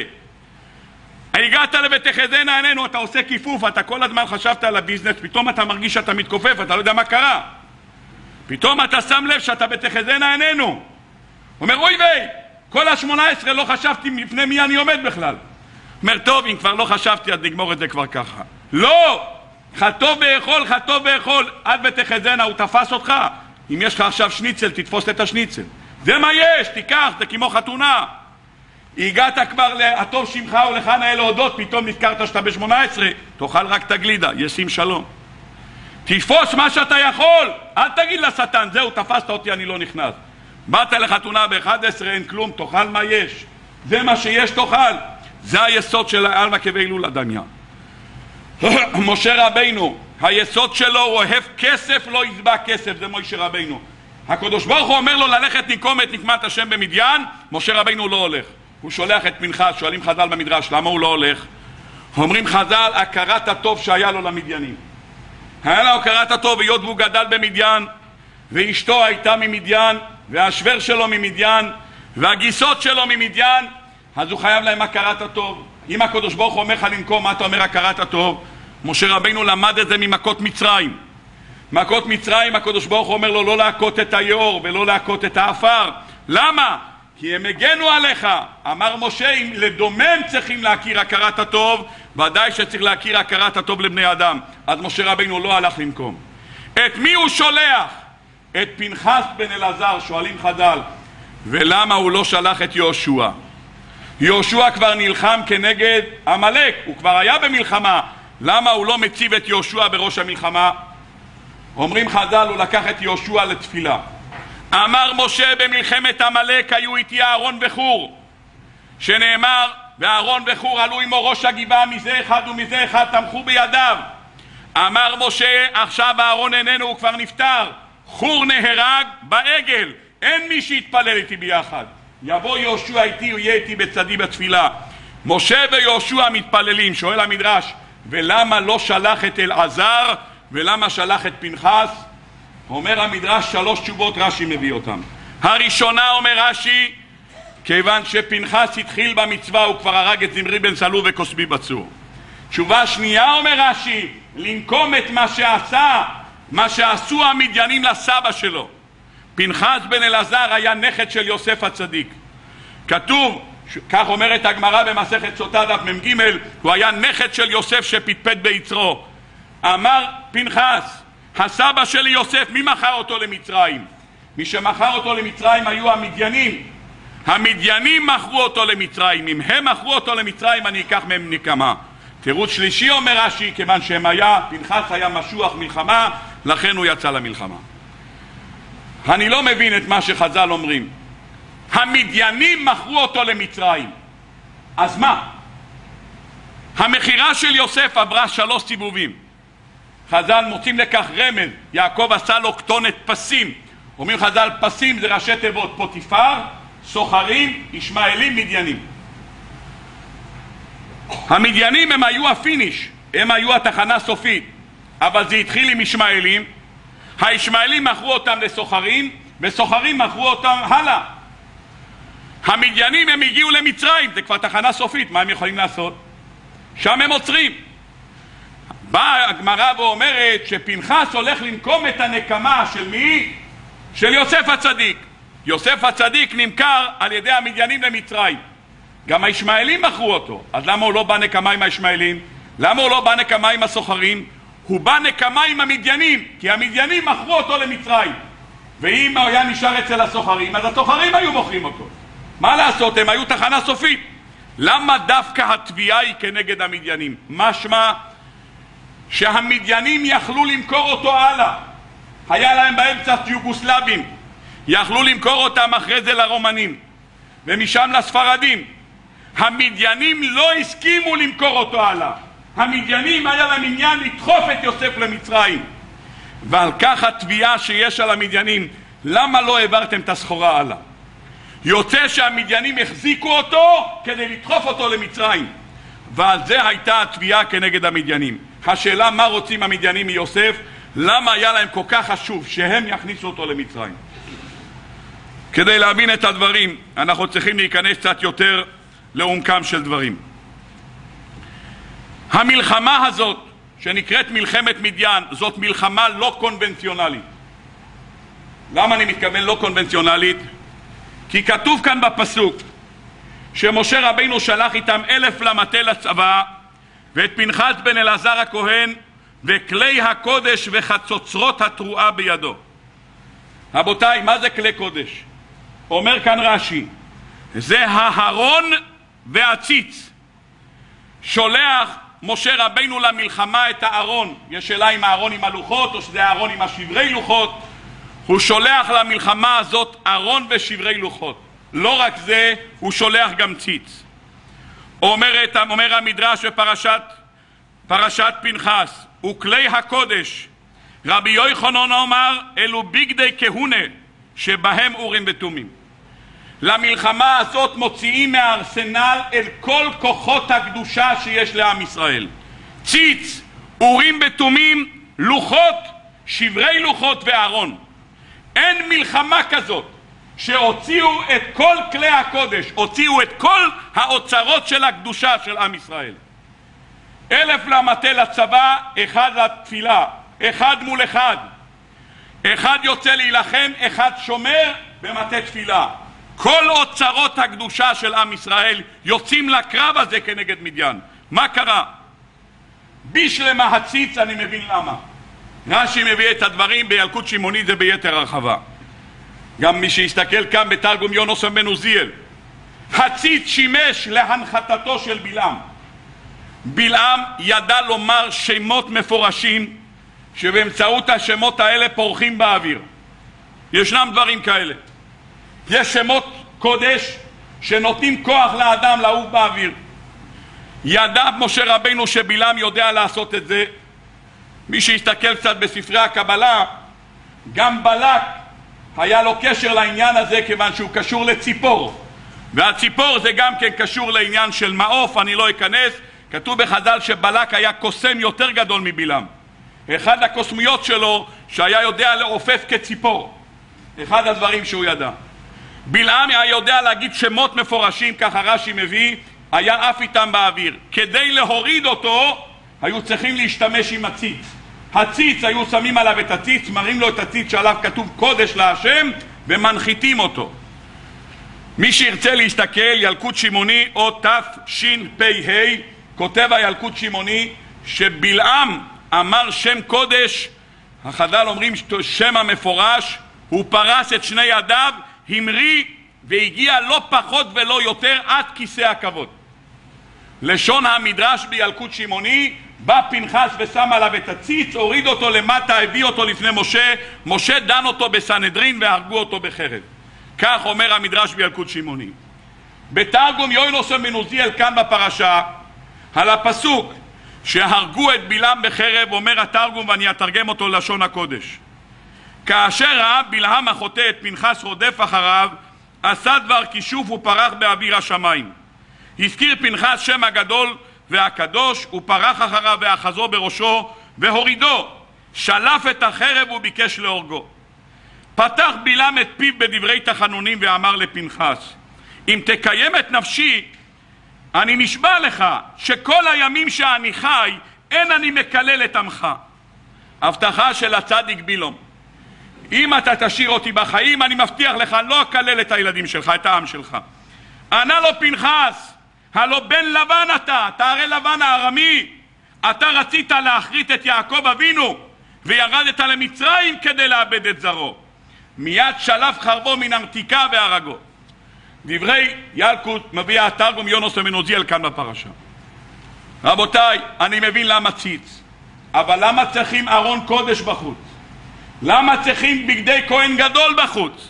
הגעת לבתחזינה עינינו, אתה עושה כיפוף, אתה כל הזמן חשבת על הביזנס, פתאום אתה מרגיש שאתה מתכופף, אתה לא יודע מה קרה. פתאום אתה שם לב שאתה בתחזינה עינינו. אומר, אוי ויי, כל השמונה עשרה לא חשבתי לפני מי אני עומד בכלל. אומר, טוב, אם כבר לא חשבתי, אז נגמור את זה כבר ככה. לא! חטוא ואכול, חטוא ואכול, עד בתחזינה, הוא תפס אותך. אם יש לך עכשיו שניצל, תתפוס את השניצל. זה מה יש, תיקח, זה כמו חתונה. הגעת כבר ל"הטוב שמך ולך נאה להודות", פתאום נזכרת שאתה בשמונה עשרה, תאכל רק את הגלידה, ישים שלום. תתפוס מה שאתה יכול, אל תגיד לשטן, זהו, תפסת אותי, אני לא נכנס. באת לחתונה ב-11, אין כלום, תאכל מה יש. זה מה שיש, תאכל. זה היסוד של עלמא כבי הילולה דמיה. משה רבינו, היסוד שלו הוא אוהב כסף לא יתבע כסף, זה משה רבינו. הקדוש ברוך הוא אומר לו ללכת לנקום את נקמת השם במדיין, משה רבינו לא הולך. הוא שולח את פנחס, שואלים חז"ל במדרש, למה הוא לא הולך? אומרים חז"ל, הכרת הטוב שהיה לו למדיינים. היה לו הכרת הטוב, היות והוא גדל במדיין, ואשתו הייתה ממדיין, והשוור שלו ממדיין, והגיסות שלו ממדיין, אז הוא חייב להם הכרת הטוב. אם הקדוש ברוך הוא אומר לך לנקום, מה אתה אומר הכרת הטוב? משה רבינו למד את זה ממכות מצרים. מכות מצרים, הקדוש ברוך הוא אומר לו לא להכות את היאור ולא להכות את האפר. למה? כי הם הגנו עליך. אמר משה, אם לדומם צריכים להכיר הכרת הטוב, ודאי שצריך להכיר הכרת הטוב לבני אדם. אז משה רבינו לא הלך לנקום. את מי הוא שולח? את פנחס בן אלעזר, שואלים חז"ל, ולמה הוא לא שלח את יהושע? יהושע כבר נלחם כנגד עמלק, הוא כבר היה במלחמה, למה הוא לא מציב את יהושע בראש המלחמה? אומרים חז"ל, הוא לקח את יהושע לתפילה. אמר משה במלחמת עמלק היו איתי אהרון וחור, שנאמר, ואהרון וחור עלו עמו ראש הגבעה מזה אחד ומזה אחד תמכו בידיו. אמר משה, עכשיו אהרון איננו, הוא כבר נפטר. חור נהרג בעגל, אין מי שיתפלל איתי ביחד. יבוא יהושע איתי, הוא יהיה איתי בצדי בתפילה. משה ויהושע מתפללים, שואל המדרש, ולמה לא שלח את אלעזר ולמה שלח את פנחס? אומר המדרש שלוש תשובות רש"י מביא אותם. הראשונה אומר רש"י כיוון שפנחס התחיל במצווה הוא כבר הרג את זמרי בן סלו וכוסבי בצור. תשובה שנייה אומר רש"י לנקום את מה שעשה מה שעשו המדיינים לסבא שלו. פנחס בן אלעזר היה נכד של יוסף הצדיק. כתוב, כך אומרת הגמרא במסכת סוטה דף מ"ג, הוא היה נכד של יוסף שפטפט ביצרו. אמר פנחס, הסבא שלי יוסף, מי מכר אותו למצרים? מי שמכר אותו למצרים היו המדיינים. המדיינים מכרו אותו למצרים. אם הם מכרו אותו למצרים, אני אקח מהם נקמה. תירוץ שלישי אומר רש"י, כיוון שהם היה, פנחס היה משוח מלחמה, לכן הוא יצא למלחמה. אני לא מבין את מה שחז"ל אומרים. המדיינים מכרו אותו למצרים. אז מה? המכירה של יוסף עברה שלוש סיבובים. חז"ל מוצאים לכך רמז, יעקב עשה לו כתונת פסים. אומרים חז"ל פסים זה ראשי תיבות פוטיפר, סוחרים, ישמעאלים, מדיינים. המדיינים הם היו ה finish, הם היו התחנה הסופית, אבל זה התחיל עם ישמעאלים, הישמעאלים מכרו אותם לסוחרים, וסוחרים מכרו אותם הלאה. המדיינים הם הגיעו למצרים, זה כבר תחנה סופית, מה הם יכולים לעשות? שם הם עוצרים. באה הגמרא ואומרת שפנחס הולך לנקום את הנקמה של מי? של יוסף הצדיק. יוסף הצדיק נמכר על ידי המדיינים למצרים. גם הישמעאלים מכרו אותו, אז למה הוא לא בא נקמה עם הישמעאלים? למה הוא לא בא נקמה עם הסוחרים? הוא בא נקמה עם המדיינים, כי המדיינים מכרו אותו למצרים. ואם הוא היה נשאר אצל הסוחרים, אז הסוחרים היו מוכרים אותו. מה לעשות, הם היו תחנה סופית. למה דווקא התביעה היא כנגד המדיינים? משמע שהמדיינים יכלו למכור אותו הלאה. היה להם באמצע יוגוסלבים. יכלו למכור אותם אחרי זה לרומנים, ומשם לספרדים. המדיינים לא הסכימו למכור אותו הלאה. המדיינים היה להם עניין לדחוף את יוסף למצרים. ועל כך התביעה שיש על המדיינים, למה לא העברתם את הסחורה הלאה? יוצא שהמדיינים החזיקו אותו כדי לדחוף אותו למצרים. ועל זה הייתה התביעה כנגד המדיינים. השאלה מה רוצים המדיינים מיוסף, למה היה להם כל כך חשוב שהם יכניסו אותו למצרים. כדי להבין את הדברים אנחנו צריכים להיכנס קצת יותר לעומקם של דברים. המלחמה הזאת שנקראת מלחמת מדיין זאת מלחמה לא קונבנציונלית. למה אני מתכוון לא קונבנציונלית? כי כתוב כאן בפסוק שמשה רבינו שלח איתם אלף למטה לצבא ואת פנחס בן אלעזר הכהן וכלי הקודש וחצוצרות התרועה בידו. רבותיי, מה זה כלי קודש? אומר כאן רש"י, זה ההרון והציץ. שולח משה רבינו למלחמה את הארון. יש שאלה אם הארון עם הלוחות או שזה הארון עם השברי לוחות. הוא שולח למלחמה הזאת ארון ושברי לוחות. לא רק זה, הוא שולח גם ציץ. אומרת, אומר המדרש בפרשת פרשת פנחס, וכלי הקודש, רבי יוחנן אומר, אלו בגדי כהונה, שבהם אורים ותומים. למלחמה הזאת מוציאים מהארסנל אל כל כוחות הקדושה שיש לעם ישראל. ציץ, אורים בתומים, לוחות, שברי לוחות וארון. אין מלחמה כזאת שהוציאו את כל כלי הקודש, הוציאו את כל האוצרות של הקדושה של עם ישראל. אלף למטה לצבא, אחד לתפילה, אחד מול אחד. אחד יוצא להילחם, אחד שומר במטה תפילה. כל אוצרות הקדושה של עם ישראל יוצאים לקרב הזה כנגד מדיין. מה קרה? בישלמה הציץ, אני מבין למה. רש"י מביא את הדברים בילקוט שמעוני זה ביתר הרחבה. גם מי שיסתכל כאן בתרגום יונוסון בן עוזיאל. הציץ שימש להנחתתו של בלעם. בלעם ידע לומר שמות מפורשים שבאמצעות השמות האלה פורחים באוויר. ישנם דברים כאלה. יש שמות קודש שנותנים כוח לאדם לעוף באוויר. ידע משה רבנו שבלעם יודע לעשות את זה. מי שיסתכל קצת בספרי הקבלה, גם בלק היה לו קשר לעניין הזה כיוון שהוא קשור לציפור. והציפור זה גם כן קשור לעניין של מעוף, אני לא אכנס. כתוב בחז"ל שבלק היה קוסם יותר גדול מבלעם. אחד הקוסמיות שלו שהיה יודע לעופף כציפור. אחד הדברים שהוא ידע. בלעם היה יודע להגיד שמות מפורשים, ככה רש"י מביא, היה עף איתם באוויר. כדי להוריד אותו, היו צריכים להשתמש עם הציץ. הציץ, היו שמים עליו את הציץ, מראים לו את הציץ שעליו כתוב קודש להשם, ומנחיתים אותו. מי שירצה להסתכל, ילקוט שמעוני או תשפ"ה, כותב הילקוט שמעוני שבלעם אמר שם קודש, החז"ל אומרים שם המפורש, הוא פרס את שני ידיו, המריא והגיע לא פחות ולא יותר עד כיסא הכבוד. לשון המדרש בילקוט שמעוני, בא פנחס ושם עליו את הציץ, הוריד אותו למטה, הביא אותו לפני משה, משה דן אותו בסנהדרין והרגו אותו בחרב. כך אומר המדרש בילקוט שמעוני. בתרגום יוינוסון בן עוזיאל כאן בפרשה, על הפסוק שהרגו את בלעם בחרב, אומר התרגום ואני אתרגם אותו ללשון הקודש. כאשר ראה בלעם החוטא את פנחס רודף אחריו, עשה דבר כישוף ופרח באוויר השמיים. הזכיר פנחס שם הגדול והקדוש, ופרח אחריו ואחזו בראשו, והורידו, שלף את החרב וביקש להורגו. פתח בלעם את פיו בדברי תחנונים ואמר לפנחס, אם תקיים את נפשי אני נשבע לך שכל הימים שאני חי אין אני מקלל את עמך. הבטחה של הצדיק בילום. אם אתה תשאיר אותי בחיים אני מבטיח לך לא אקלל את הילדים שלך, את העם שלך. ענה לו פנחס, הלא בן לבן אתה, אתה הרי לבן הארמי. אתה רצית להכרית את יעקב אבינו וירדת למצרים כדי לאבד את זרעו. מיד שלף חרבו מן המתיקה והרגו. דברי ילקוט מביא התרגום יונוס ומנוזיאל כאן בפרשה. רבותיי, אני מבין למה ציץ, אבל למה צריכים ארון קודש בחוץ? למה צריכים בגדי כהן גדול בחוץ?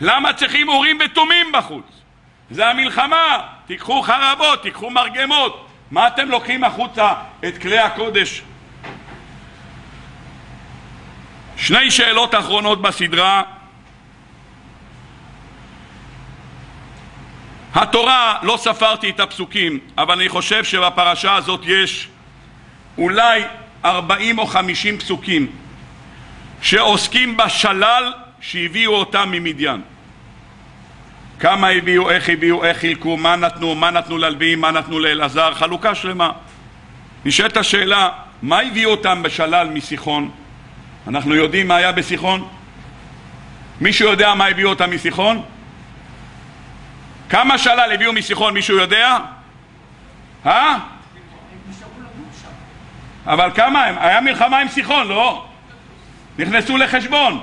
למה צריכים אורים ותומים בחוץ? זה המלחמה, תיקחו חרבות, תיקחו מרגמות. מה אתם לוקחים החוצה את כלי הקודש? שני שאלות אחרונות בסדרה התורה, לא ספרתי את הפסוקים, אבל אני חושב שבפרשה הזאת יש אולי ארבעים או חמישים פסוקים שעוסקים בשלל שהביאו אותם ממדיין. כמה הביאו, איך הביאו, איך חילקו, מה נתנו, מה נתנו ללווים, מה נתנו לאלעזר, חלוקה שלמה. נשאלת השאלה, מה הביאו אותם בשלל מסיחון? אנחנו יודעים מה היה בסיחון? מישהו יודע מה הביאו אותם מסיחון? כמה שלל הביאו מסיחון, מישהו יודע? אה? אבל כמה הם? היה מלחמה עם סיחון, לא? נכנסו לחשבון.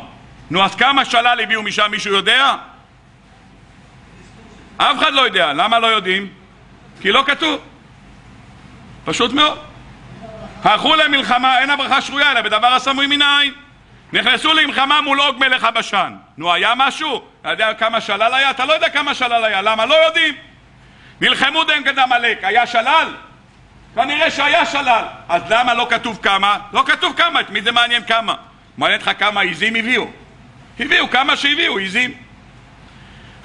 נו, אז כמה שלל הביאו משם, מישהו יודע? אף אחד לא יודע. למה לא יודעים? כי לא כתוב. פשוט מאוד. הלכו למלחמה, אין הברכה שרויה, אלא בדבר הסמוי מן העין. נכנסו למלחמה מול עוג מלך הבשן. נו, היה משהו? אתה יודע כמה שלל היה? אתה לא יודע כמה שלל היה. למה? לא יודעים. נלחמו נגד עמלק. היה שלל? כנראה שהיה שלל. אז למה לא כתוב כמה? לא כתוב כמה. את מי זה מעניין כמה? מעניין אותך כמה עיזים הביאו? הביאו כמה שהביאו, עיזים.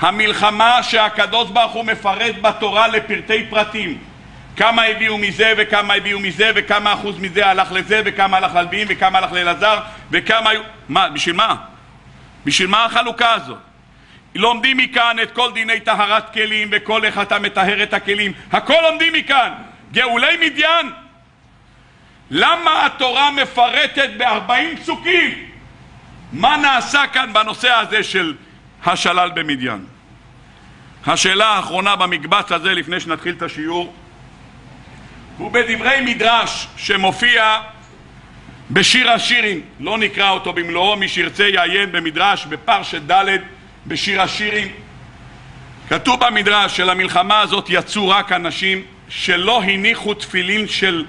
המלחמה שהקדוש ברוך הוא מפרט בתורה לפרטי פרטים. כמה הביאו מזה וכמה הביאו מזה וכמה אחוז מזה הלך לזה וכמה הלך ללוויים וכמה הלך לאלעזר וכמה. מה, בשביל מה? בשביל מה החלוקה הזאת? לומדים מכאן את כל דיני טהרת כלים וכל איך אתה מטהר את הכלים הכל לומדים מכאן גאולי מדיין למה התורה מפרטת בארבעים פסוקים מה נעשה כאן בנושא הזה של השלל במדיין? השאלה האחרונה במקבץ הזה לפני שנתחיל את השיעור הוא בדברי מדרש שמופיע בשיר השירים, לא נקרא אותו במלואו, מי שירצה יעיין במדרש בפרשת ד' בשיר השירים. כתוב במדרש שלמלחמה הזאת יצאו רק אנשים שלא הניחו תפילין של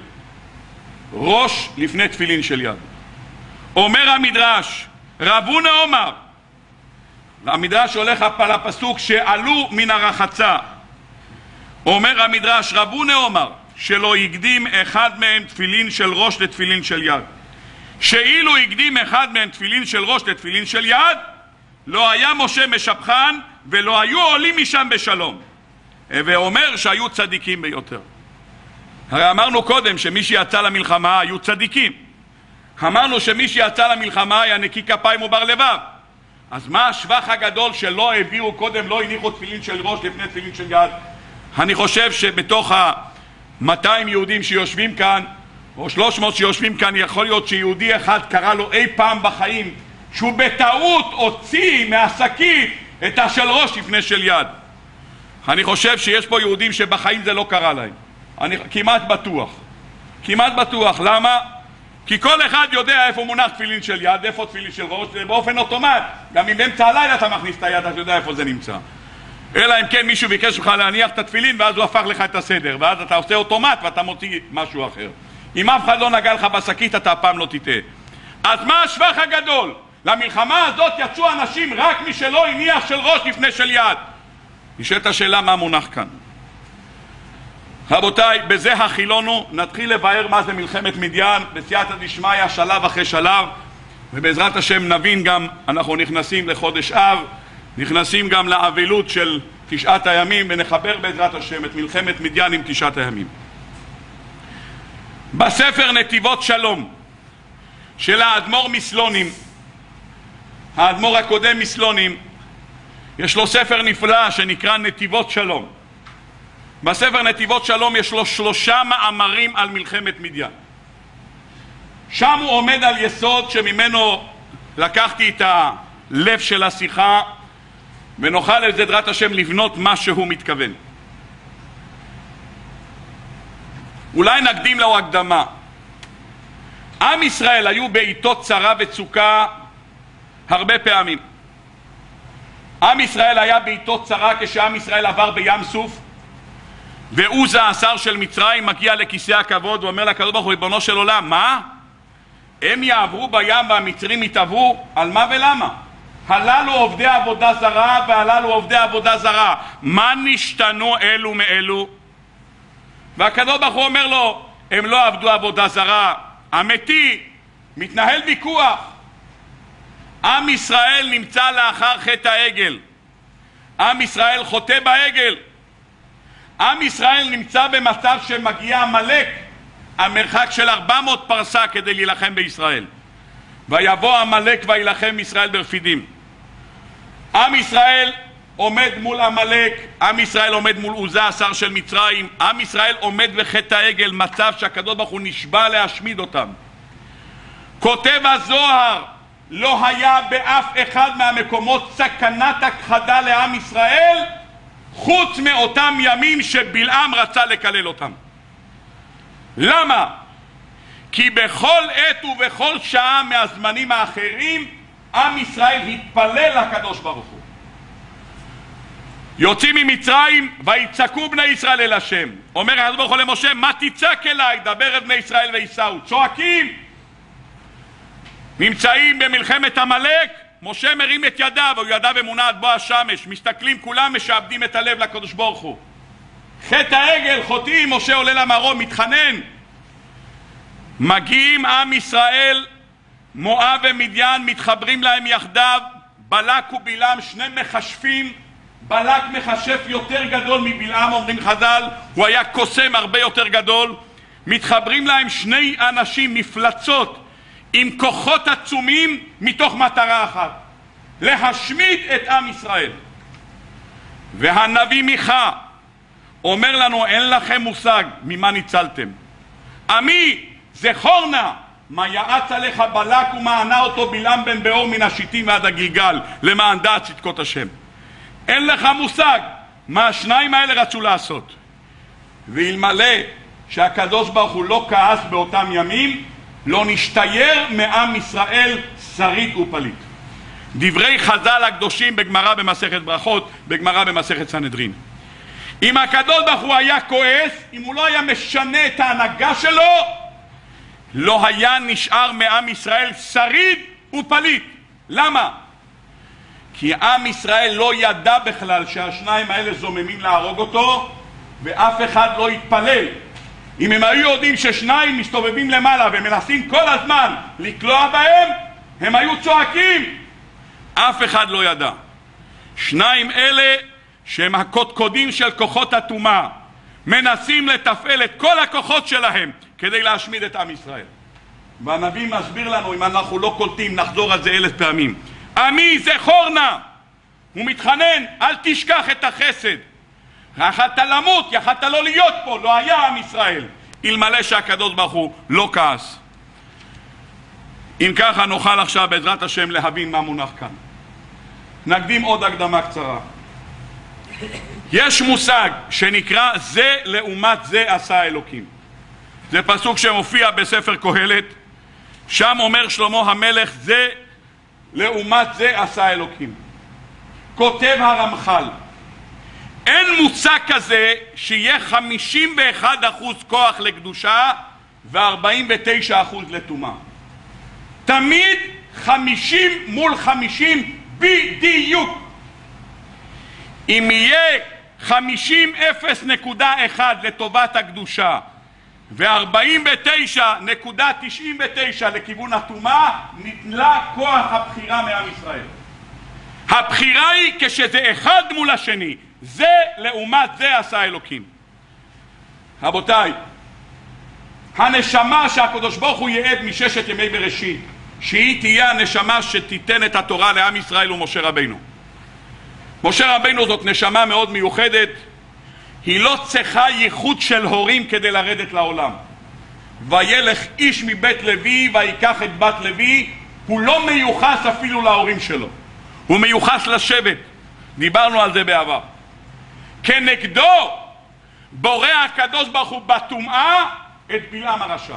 ראש לפני תפילין של יד. אומר המדרש, רבונה אומר, המדרש הולך על הפסוק שעלו מן הרחצה. אומר המדרש, רבונה אומר, שלא הקדים אחד מהם תפילין של ראש לתפילין של יד. שאילו הקדים אחד מהם תפילין של ראש לתפילין של יד, לא היה משה משבחן ולא היו עולים משם בשלום. ואומר שהיו צדיקים ביותר. הרי אמרנו קודם שמי שיצא למלחמה היו צדיקים. אמרנו שמי שיצא למלחמה היה נקי כפיים ובר לבב. אז מה השבח הגדול שלא הביאו קודם, לא הניחו תפילין של ראש לפני תפילין של יד? אני חושב שבתוך ה-200 יהודים שיושבים כאן, או 300 שיושבים כאן, יכול להיות שיהודי אחד קרא לו אי פעם בחיים שהוא בטעות הוציא מהשקית את השל ראש לפני של יד. אני חושב שיש פה יהודים שבחיים זה לא קרה להם. אני כמעט בטוח. כמעט בטוח. למה? כי כל אחד יודע איפה מונח תפילין של יד, איפה תפילין של ראש, באופן אוטומט. גם אם באמצע הלילה אתה מכניס את היד, אתה יודע איפה זה נמצא. אלא אם כן מישהו ביקש ממך להניח את התפילין ואז הוא הפך לך את הסדר, ואז אתה עושה אוטומט ואתה מוציא משהו אחר. אם אף אחד לא נגע לך בשקית אתה הפעם לא תטעה. אז מה השבח הגדול? למלחמה הזאת יצאו אנשים רק מי שלא הניח של ראש לפני של יד. נשאלת השאלה מה מונח כאן. רבותיי, בזה החילונו, נתחיל לבאר מה זה מלחמת מדיין, בסייעתא דשמיא, שלב אחרי שלב, ובעזרת השם נבין גם, אנחנו נכנסים לחודש אב, נכנסים גם לאבלות של תשעת הימים, ונחבר בעזרת השם את מלחמת מדיין עם תשעת הימים. בספר נתיבות שלום של האדמו"ר מסלונים, האדמו"ר הקודם מסלונים, יש לו ספר נפלא שנקרא נתיבות שלום. בספר נתיבות שלום יש לו שלושה מאמרים על מלחמת מדיין. שם הוא עומד על יסוד שממנו לקחתי את הלב של השיחה ונוכל בעזרת השם לבנות מה שהוא מתכוון. אולי נקדים לו הקדמה. עם ישראל היו בעיתות צרה וצוקה הרבה פעמים. עם ישראל היה בעיתות צרה כשעם ישראל עבר בים סוף ועוזה השר של מצרים מגיע לכיסא הכבוד ואומר לקדוש ברוך הוא ריבונו של עולם מה? הם יעברו בים והמצרים יתעברו על מה ולמה? הללו עובדי עבודה זרה והללו עובדי עבודה זרה מה נשתנו אלו מאלו? והקדוש ברוך הוא אומר לו הם לא עבדו עבודה זרה אמיתי מתנהל ויכוח עם ישראל נמצא לאחר חטא העגל עם ישראל חוטא בעגל עם ישראל נמצא במצב שמגיע עמלק המרחק של 400 פרסה כדי להילחם בישראל. ויבוא עמלק וילחם ישראל ברפידים. עם ישראל עומד מול עמלק, עם ישראל עומד מול עוזה השר של מצרים, עם ישראל עומד בחטא העגל, מצב שהקדוש ברוך הוא נשבע להשמיד אותם. כותב הזוהר, לא היה באף אחד מהמקומות סכנת הכחדה לעם ישראל חוץ מאותם ימים שבלעם רצה לקלל אותם. למה? כי בכל עת ובכל שעה מהזמנים האחרים עם ישראל התפלל לקדוש ברוך הוא. יוצאים ממצרים ויצעקו בני ישראל אל השם. אומר הקדוש ברוך הוא למשה מה תצעק אליי דבר את בני ישראל וייסעו. צועקים נמצאים במלחמת עמלק משה מרים את ידיו, הוא ידיו אמונה בוא השמש, מסתכלים כולם, משעבדים את הלב לקדוש ברוך הוא. חטא העגל, חוטאים, משה עולה למרום, מתחנן. מגיעים עם ישראל, מואב ומדיין, מתחברים להם יחדיו, בלק ובלעם, שני מכשפים, בלק מכשף יותר גדול מבלעם, אומרים חז"ל, הוא היה קוסם הרבה יותר גדול, מתחברים להם שני אנשים, מפלצות, עם כוחות עצומים מתוך מטרה אחת להשמיד את עם ישראל והנביא מיכה אומר לנו אין לכם מושג ממה ניצלתם עמי זכור נא מה יעץ עליך בלק ומה ענה אותו בלעם בן באור מן השיטים ועד הגלגל למען דעת צדקות השם. אין לך מושג מה השניים האלה רצו לעשות. ואלמלא שהקדוש ברוך הוא לא כעס באותם ימים, לא נשתייר מעם ישראל שריד ופליט. דברי חז"ל הקדושים בגמרא במסכת ברכות, בגמרא במסכת סנהדרין. אם הקדוש ברוך הוא היה כועס, אם הוא לא היה משנה את ההנהגה שלו, לא היה נשאר מעם ישראל שריד ופליט. למה? כי עם ישראל לא ידע בכלל שהשניים האלה זוממים להרוג אותו, ואף אחד לא התפלל. אם הם היו יודעים ששניים מסתובבים למעלה ומנסים כל הזמן לקלוע בהם, הם היו צועקים. אף אחד לא ידע. שניים אלה שהם הקודקודים של כוחות הטומאה, מנסים לתפעל את כל הכוחות שלהם כדי להשמיד את עם ישראל. והנביא מסביר לנו, אם אנחנו לא קולטים, נחזור על זה אלף פעמים. עמי זכור נא! הוא מתחנן, אל תשכח את החסד. יכלת למות, יכלת לא להיות פה, לא היה עם ישראל, אלמלא שהקדוש ברוך הוא לא כעס. אם ככה נוכל עכשיו בעזרת השם להבין מה מונח כאן. נקדים עוד הקדמה קצרה. יש מושג שנקרא זה לעומת זה עשה אלוקים. זה פסוק שמופיע בספר קהלת, שם אומר שלמה המלך זה לעומת זה עשה אלוקים. כותב הרמח"ל אין מושג כזה שיהיה 51% כוח לקדושה ו-49% לטומאה. תמיד 50 מול 50 בדיוק. אם יהיה 50.01 לטובת הקדושה ו-49.99 לכיוון הטומאה, ניטלה כוח הבחירה מעם ישראל. הבחירה היא כשזה אחד מול השני, זה לעומת זה עשה אלוקים. רבותיי, הנשמה שהקדוש ברוך הוא ייעד מששת ימי בראשית, שהיא תהיה הנשמה שתיתן את התורה לעם ישראל ומשה רבינו. משה רבינו זאת נשמה מאוד מיוחדת, היא לא צריכה ייחוד של הורים כדי לרדת לעולם. וילך איש מבית לוי ויקח את בת לוי, הוא לא מיוחס אפילו להורים שלו, הוא מיוחס לשבט, דיברנו על זה בעבר. כנגדו בורא הקדוש ברוך הוא בטומאה את בלעם הרשע.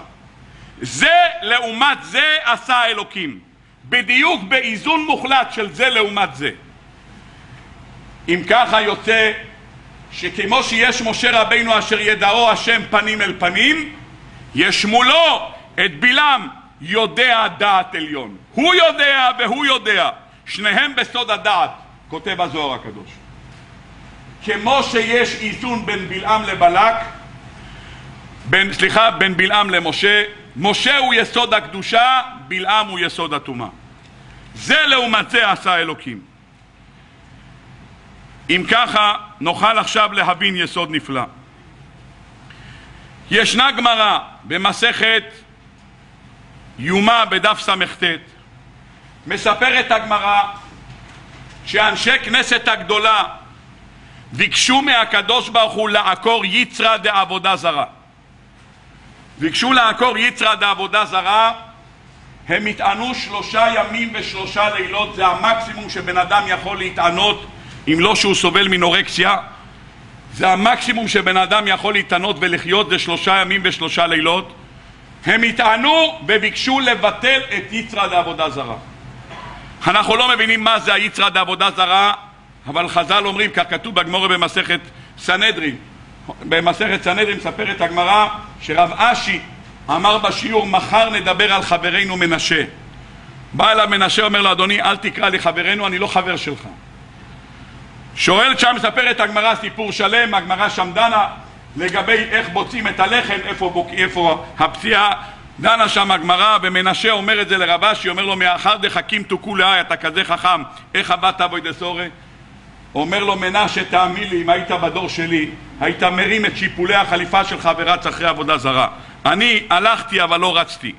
זה לעומת זה עשה האלוקים. בדיוק באיזון מוחלט של זה לעומת זה. אם ככה יוצא שכמו שיש משה רבינו אשר ידעו השם פנים אל פנים, יש מולו את בלעם יודע דעת עליון. הוא יודע והוא יודע, שניהם בסוד הדעת, כותב הזוהר הקדוש. כמו שיש איזון בין בלעם לבלק, בין, סליחה, בין בלעם למשה, משה הוא יסוד הקדושה, בלעם הוא יסוד הטומאה. זה לעומת זה עשה אלוקים. אם ככה, נוכל עכשיו להבין יסוד נפלא. ישנה גמרא במסכת יומא בדף סט, מספרת הגמרא שאנשי כנסת הגדולה ביקשו מהקדוש ברוך הוא לעקור יצרא דעבודה זרה. ביקשו לעקור יצרא דעבודה זרה, הם התענו שלושה ימים ושלושה לילות, זה המקסימום שבן אדם יכול להתענות אם לא שהוא סובל מנורקסיה, זה המקסימום שבן אדם יכול להתענות ולחיות זה שלושה ימים ושלושה לילות. הם התענו וביקשו לבטל את יצרא דעבודה זרה. אנחנו לא מבינים מה זה היצרא דעבודה זרה, אבל חז"ל אומרים, כך כתוב בגמורה במסכת סנהדרין, במסכת סנהדרין מספרת הגמרא שרב אשי אמר בשיעור מחר נדבר על חברנו מנשה. בא אליו מנשה אומר לו אדוני אל תקרא לי חברנו אני לא חבר שלך. שואלת שם מספרת הגמרא סיפור שלם הגמרא שם דנה לגבי איך בוצעים את הלחם איפה, בוק, איפה הפציעה. דנה שם הגמרא ומנשה אומר את זה לרב אשי אומר לו מאחר דחכים תוכו לאי אתה כזה חכם איך עבדת אבוי דסורי אומר לו מנשה תאמין לי אם היית בדור שלי היית מרים את שיפולי החליפה שלך ורץ אחרי עבודה זרה אני הלכתי אבל לא רצתי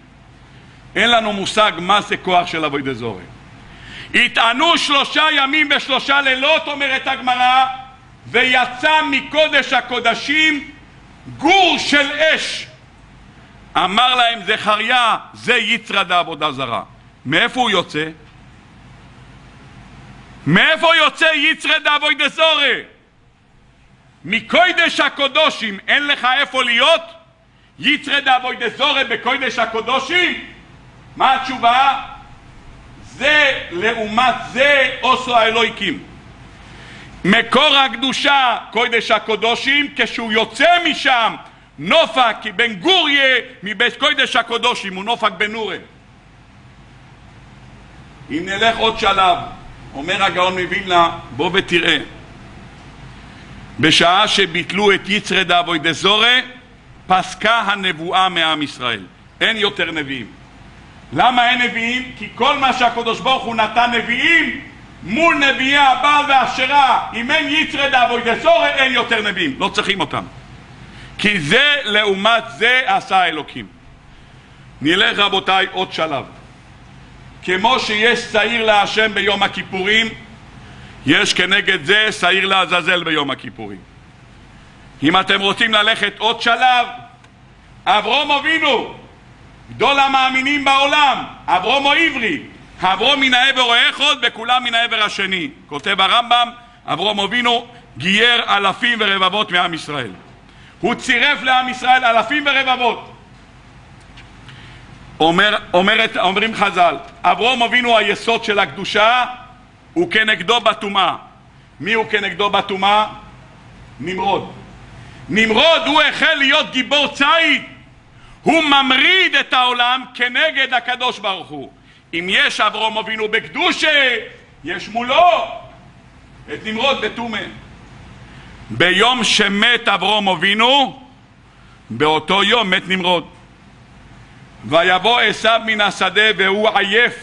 אין לנו מושג מה זה כוח של אבוי דזורי התענו שלושה ימים ושלושה לילות אומרת הגמרא ויצא מקודש הקודשים גור של אש אמר להם זכריה, זה יצרא דעבודה זרה. מאיפה הוא יוצא? מאיפה יוצא יצרא דעבודה זרה? מקוידש הקודושים אין לך איפה להיות? יצרא דעבודה זרה בקוידש הקודושים? מה התשובה? זה לעומת זה עושו האלוהיקים. מקור הקדושה קודש הקודושים כשהוא יוצא משם נופק בן גוריה מבית קודש הקודושים הוא נופק בן נורן אם נלך עוד שלב אומר הגאון מווילנה בוא ותראה. בשעה שביטלו את יצרי דאבוי דזורי פסקה הנבואה מעם ישראל. אין יותר נביאים. למה אין נביאים? כי כל מה שהקדוש ברוך הוא נתן נביאים מול נביאי הבעל והשרה אם אין יצרי דאבוי דזורי אין יותר נביאים. לא צריכים אותם. כי זה לעומת זה עשה האלוקים נלך רבותיי עוד שלב כמו שיש שעיר להשם ביום הכיפורים יש כנגד זה שעיר לעזאזל ביום הכיפורים. אם אתם רוצים ללכת עוד שלב אברום אבינו גדול המאמינים בעולם אברום או עברי אברום מן העבר האחד וכולם מן העבר השני כותב הרמב"ם אברום אבינו גייר אלפים ורבבות מעם ישראל. הוא צירף לעם ישראל אלפים ורבבות אומר, אומרת, אומרים חז"ל אברום אבינו היסוד של הקדושה הוא כנגדו בטומאה. מי הוא כנגדו בטומאה? נמרוד. נמרוד הוא החל להיות גיבור ציד. הוא ממריד את העולם כנגד הקדוש ברוך הוא. אם יש אברום אבינו בקדושה יש מולו את נמרוד בטומאה. ביום שמת אברום אבינו באותו יום מת נמרוד ויבוא עשיו מן השדה והוא עייף.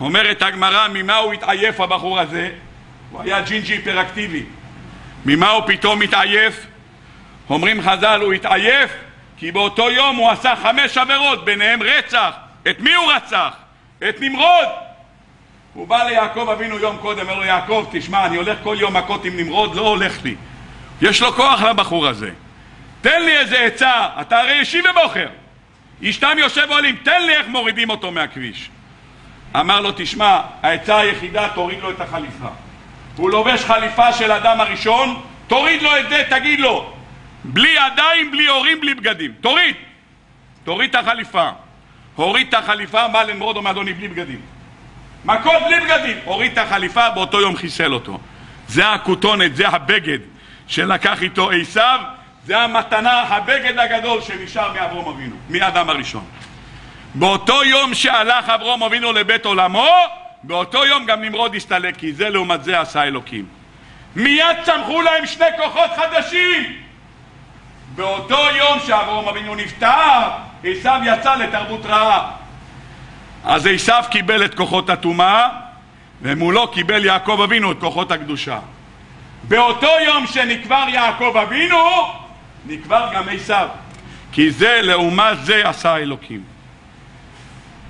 אומרת הגמרא ממה הוא התעייף הבחור הזה? הוא היה ג'ינג'י היפראקטיבי. ממה הוא פתאום התעייף? אומרים חז"ל הוא התעייף כי באותו יום הוא עשה חמש עבירות ביניהם רצח. את מי הוא רצח? את נמרוד. הוא בא ליעקב אבינו יום קודם, אומר לו יעקב תשמע אני הולך כל יום מכות עם נמרוד לא הולך לי. יש לו כוח לבחור הזה. תן לי איזה עצה אתה הרי ישיב ובוחר אשתם יושב ואומרים תן לי איך מורידים אותו מהכביש. אמר לו תשמע העצה היחידה תוריד לו את החליפה. הוא לובש חליפה של אדם הראשון תוריד לו את זה תגיד לו. בלי ידיים, בלי הורים, בלי בגדים. תוריד. תוריד את החליפה. הוריד את החליפה בא למרוד אומר אדוני בלי בגדים. מכות בלי בגדים. הוריד את החליפה באותו יום חיסל אותו. זה הכותונת, זה הבגד שלקח איתו עשיו זה המתנה, הבגד הגדול שנשאר מאברום אבינו, מאדם הראשון. באותו יום שהלך אברום אבינו לבית עולמו, באותו יום גם נמרוד הסתלק, כי זה לעומת זה עשה אלוקים. מיד צמחו להם שני כוחות חדשים. באותו יום שאברום אבינו נפטר, עשיו יצא לתרבות רעה. אז עשיו קיבל את כוחות הטומאה, ומולו קיבל יעקב אבינו את כוחות הקדושה. באותו יום שנקבר יעקב אבינו, נקבר גם עשיו, כי זה לעומת זה עשה אלוקים.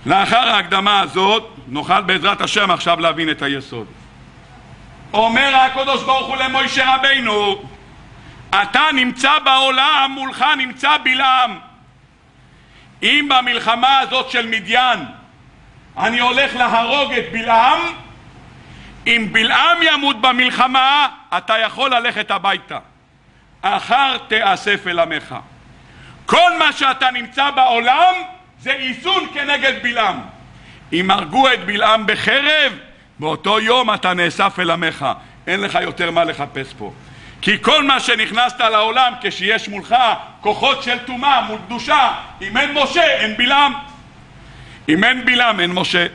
לאחר ההקדמה הזאת נוכל בעזרת השם עכשיו להבין את היסוד. אומר הקדוש ברוך הוא למוישה רבינו אתה נמצא בעולם, מולך נמצא בלעם. אם במלחמה הזאת של מדיין אני הולך להרוג את בלעם, אם בלעם ימות במלחמה, אתה יכול ללכת הביתה. אחר תאסף אל עמך. כל מה שאתה נמצא בעולם זה איזון כנגד בלעם. אם הרגו את בלעם בחרב, באותו יום אתה נאסף אל עמך. אין לך יותר מה לחפש פה. כי כל מה שנכנסת לעולם כשיש מולך כוחות של טומאה מול קדושה, אם אין משה אין בלעם. אם אין בלעם אין משה.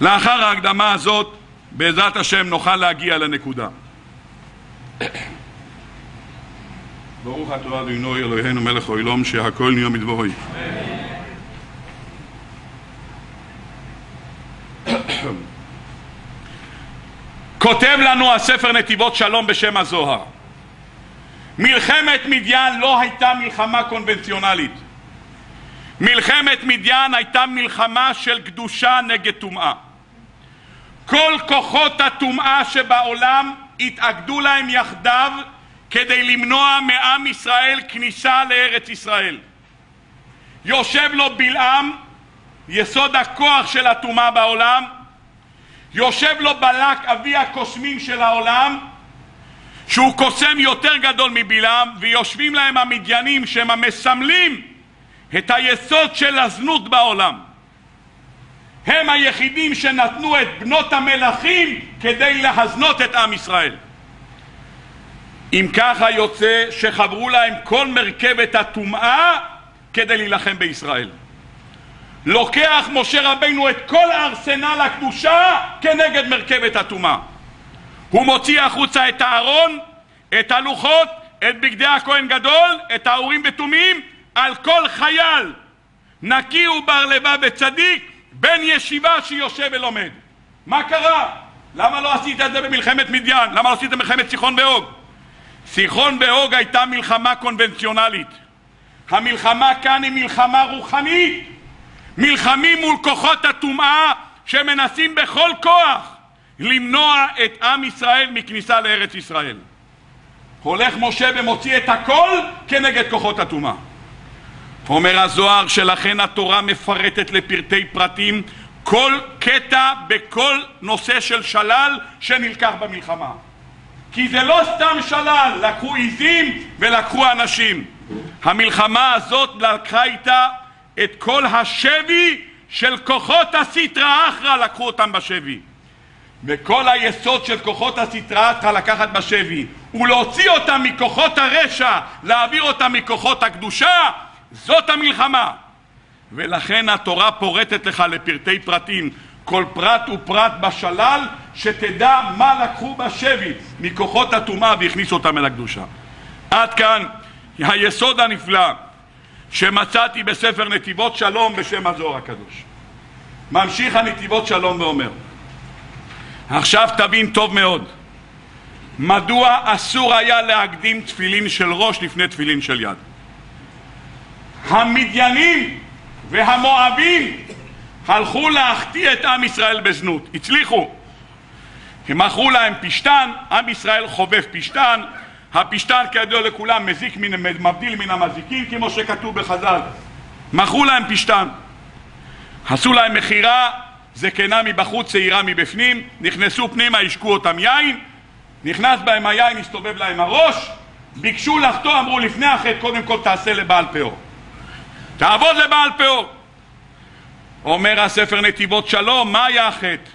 לאחר ההקדמה הזאת, בעזרת השם נוכל להגיע לנקודה. ברוך אתה אדוני אלוהינו מלך העולם שהכל נהיה מדברי. כותב לנו הספר נתיבות שלום בשם הזוהר. מלחמת מדיין לא הייתה מלחמה קונבנציונלית. מלחמת מדיין הייתה מלחמה של קדושה נגד טומאה. כל כוחות הטומאה שבעולם התאגדו להם יחדיו כדי למנוע מעם ישראל כניסה לארץ ישראל יושב לו בלעם, יסוד הכוח של הטומאה בעולם, יושב לו בלק, אבי הקוסמים של העולם, שהוא קוסם יותר גדול מבלעם, ויושבים להם המדיינים שהם המסמלים את היסוד של הזנות בעולם. הם היחידים שנתנו את בנות המלכים כדי להזנות את עם ישראל. אם ככה יוצא שחברו להם כל מרכבת הטומאה כדי להילחם בישראל. לוקח משה רבינו את כל ארסנל הקדושה כנגד מרכבת הטומאה. הוא מוציא החוצה את הארון, את הלוחות, את בגדי הכהן גדול, את האורים ותומים, על כל חייל נקי ובר לבב וצדיק, בן ישיבה שיושב ולומד. מה קרה? למה לא עשית את זה במלחמת מדיין? למה לא עשית במלחמת סיחון ואוג? סיחון ואוג הייתה מלחמה קונבנציונלית. המלחמה כאן היא מלחמה רוחנית. מלחמים מול כוחות הטומאה שמנסים בכל כוח למנוע את עם ישראל מכניסה לארץ ישראל. הולך משה ומוציא את הכל כנגד כוחות הטומאה. אומר הזוהר שלכן התורה מפרטת לפרטי פרטים כל קטע בכל נושא של שלל שנלקח במלחמה. כי זה לא סתם שלל, לקחו עיזים ולקחו אנשים. המלחמה הזאת לקחה איתה את כל השבי של כוחות הסטרא אחרא לקחו אותם בשבי. וכל היסוד של כוחות הסטרא אחרא לקחת בשבי ולהוציא אותם מכוחות הרשע, להעביר אותם מכוחות הקדושה, זאת המלחמה. ולכן התורה פורטת לך לפרטי פרטים כל פרט ופרט בשלל שתדע מה לקחו בשבי מכוחות הטומאה והכניסו אותם אל הקדושה. עד כאן היסוד הנפלא שמצאתי בספר נתיבות שלום בשם הזוהר הקדוש. ממשיך הנתיבות שלום ואומר עכשיו תבין טוב מאוד מדוע אסור היה להקדים תפילין של ראש לפני תפילין של יד. המדיינים והמואבים הלכו להחטיא את עם ישראל בזנות, הצליחו. הם מכרו להם פשתן, עם ישראל חובב פשתן, הפשתן כידוע לכולם מזיק מן, מבדיל מן המזיקים כמו שכתוב בחז"ל. מכרו להם פשתן, עשו להם מכירה, זקנה מבחוץ, צעירה מבפנים, נכנסו פנימה, השקו אותם יין, נכנס בהם היין, הסתובב להם הראש, ביקשו לחטוא, אמרו לפני החטא, קודם כל תעשה לבעל פאור. תעבוד לבעל פאור. אומר הספר נתיבות שלום, מה היה החטא?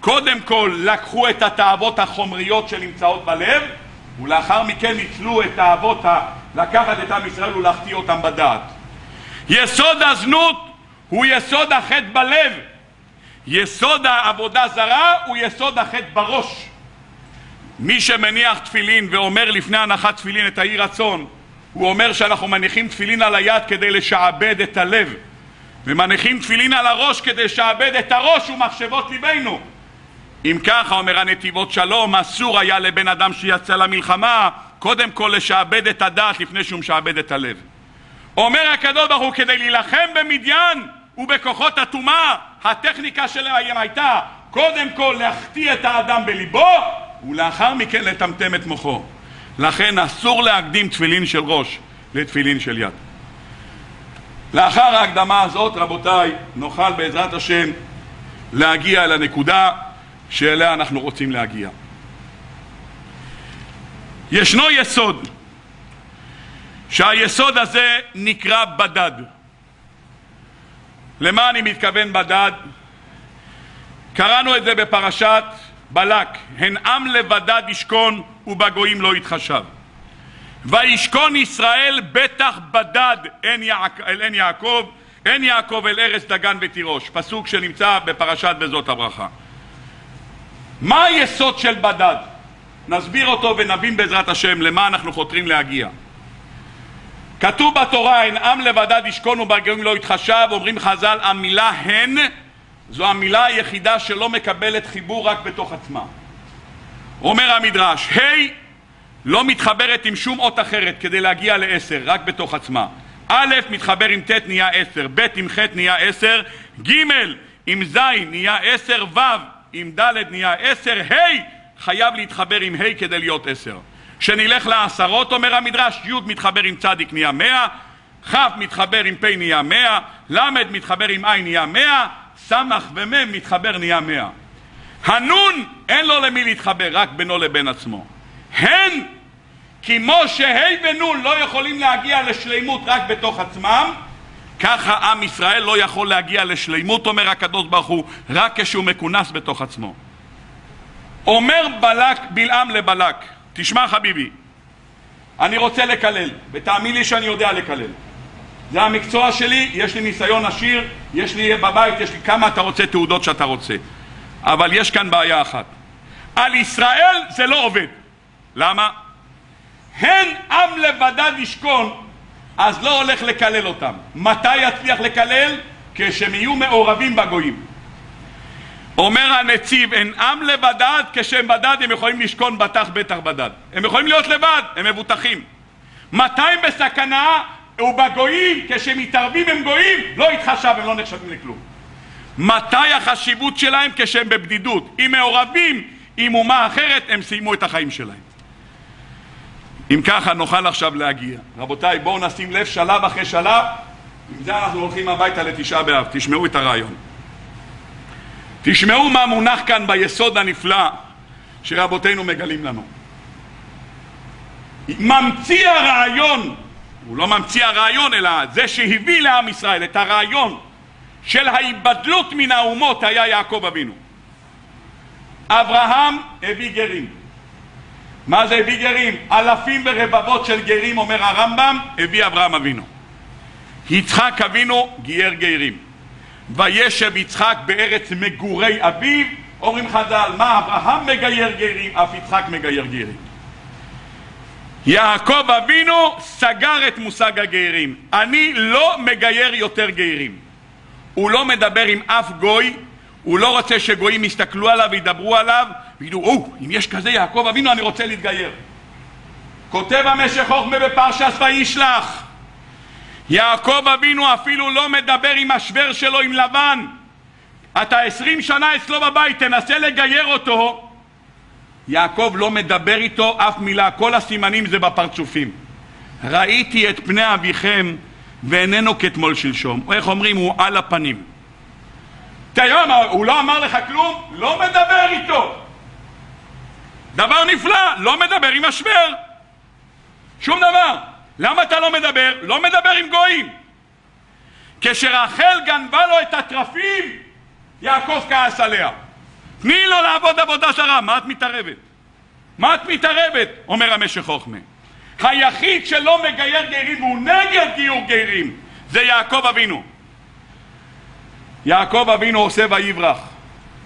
קודם כל לקחו את התאוות החומריות שנמצאות בלב ולאחר מכן ניצלו את האבות ה... לקחת את עם ישראל ולהחטיא אותם בדעת. יסוד הזנות הוא יסוד החטא בלב. יסוד העבודה זרה הוא יסוד החטא בראש. מי שמניח תפילין ואומר לפני הנחת תפילין את האי רצון, הוא אומר שאנחנו מניחים תפילין על היד כדי לשעבד את הלב, ומניחים תפילין על הראש כדי לשעבד את הראש ומחשבות ליבנו. אם ככה, אומר הנתיבות שלום, אסור היה לבן אדם שיצא למלחמה קודם כל לשעבד את הדעת לפני שהוא משעבד את הלב. אומר הקדוש ברוך הוא, כדי להילחם במדיין ובכוחות הטומאה, הטכניקה שלהם הייתה קודם כל להחטיא את האדם בליבו ולאחר מכן לטמטם את מוחו. לכן אסור להקדים תפילין של ראש לתפילין של יד. לאחר ההקדמה הזאת, רבותיי, נוכל בעזרת השם להגיע אל הנקודה שאליה אנחנו רוצים להגיע. ישנו יסוד, שהיסוד הזה נקרא בדד. למה אני מתכוון בדד? קראנו את זה בפרשת בלק, הן עם לבדד ישכון ובגויים לא יתחשב. וישכון ישראל בטח בדד יעק, אין יעקב, אין יעקב אל ארץ דגן ותירוש, פסוק שנמצא בפרשת בזאת הברכה. מה היסוד של בדד? נסביר אותו ונבין בעזרת השם למה אנחנו חותרים להגיע. כתוב בתורה, הן עם לבדד ישכון ובגויים לא יתחשב, אומרים חז"ל, המילה הן זו המילה היחידה שלא מקבלת חיבור רק בתוך עצמה. אומר המדרש, ה' hey, לא מתחברת עם שום אות אחרת כדי להגיע לעשר, רק בתוך עצמה. א' מתחבר עם ט' נהיה עשר, ב' עם ח' נהיה עשר, ג' עם ז' נהיה עשר, ו' עם ד' נהיה עשר, ה' חייב להתחבר עם ה' כדי להיות עשר. שנלך לעשרות, אומר המדרש, י' מתחבר עם צדיק נהיה מאה, כ' מתחבר עם פ' נהיה מאה, ל' מתחבר עם ע' נהיה מאה, ס' ומ' מתחבר נהיה מאה. הנון אין לו למי להתחבר, רק בינו לבין עצמו. הן, כמו שה' ונון לא יכולים להגיע לשלימות רק בתוך עצמם, ככה עם ישראל לא יכול להגיע לשלימות, אומר הקדוש ברוך הוא, רק כשהוא מכונס בתוך עצמו. אומר בלק, בלעם לבלק, תשמע חביבי, אני רוצה לקלל, ותאמין לי שאני יודע לקלל. זה המקצוע שלי, יש לי ניסיון עשיר, יש לי בבית, יש לי כמה אתה רוצה תעודות שאתה רוצה. אבל יש כאן בעיה אחת. על ישראל זה לא עובד. למה? הן עם לבדד ישכון, אז לא הולך לקלל אותם. מתי יצליח לקלל? כשהם יהיו מעורבים בגויים. אומר הנציב, אין עם לבדד, כשהם בדד הם יכולים לשכון בטח בטח בדד. הם יכולים להיות לבד, הם מבוטחים. מתי הם בסכנה? ובגויים, כשהם מתערבים הם גויים, לא יתחשב, הם לא נחשבים לכלום. מתי החשיבות שלהם? כשהם בבדידות. אם מעורבים עם אומה אחרת, הם סיימו את החיים שלהם. אם ככה נוכל עכשיו להגיע. רבותיי, בואו נשים לב שלב אחרי שלב. עם זה אנחנו הולכים הביתה לתשעה באב. תשמעו את הרעיון. תשמעו מה מונח כאן ביסוד הנפלא שרבותינו מגלים לנו. ממציא הרעיון, הוא לא ממציא הרעיון אלא זה שהביא לעם ישראל את הרעיון של ההיבדלות מן האומות היה יעקב אבינו. אברהם הביא גרים. מה זה הביא גרים? אלפים ורבבות של גרים, אומר הרמב"ם, הביא אברהם אבינו. יצחק אבינו גייר גרים. וישב יצחק בארץ מגורי אביו, אומרים חז"ל, מה אברהם מגייר גרים, אף יצחק מגייר גרים. יעקב אבינו סגר את מושג הגרים. אני לא מגייר יותר גרים. הוא לא מדבר עם אף גוי, הוא לא רוצה שגויים יסתכלו עליו וידברו עליו וידעו, או, אם יש כזה יעקב אבינו אני רוצה להתגייר. כותב המשך חוכמה בפרשת וישלח יעקב אבינו אפילו לא מדבר עם השוור שלו עם לבן אתה עשרים שנה אצלו בבית, תנסה לגייר אותו יעקב לא מדבר איתו אף מילה, כל הסימנים זה בפרצופים ראיתי את פני אביכם ואיננו כתמול שלשום. איך אומרים? הוא על הפנים. תראה, הוא לא אמר לך כלום? לא מדבר איתו. דבר נפלא, לא מדבר עם השוור. שום דבר. למה אתה לא מדבר? לא מדבר עם גויים. כשרחל גנבה לו את התרפים, יעקב כעס עליה. תני לו לעבוד עבודה זרה, מה את מתערבת? מה את מתערבת? אומר המשך חוכמה. היחיד שלא מגייר גרים והוא נגד גיור גרים זה יעקב אבינו. יעקב אבינו עושה ויברח.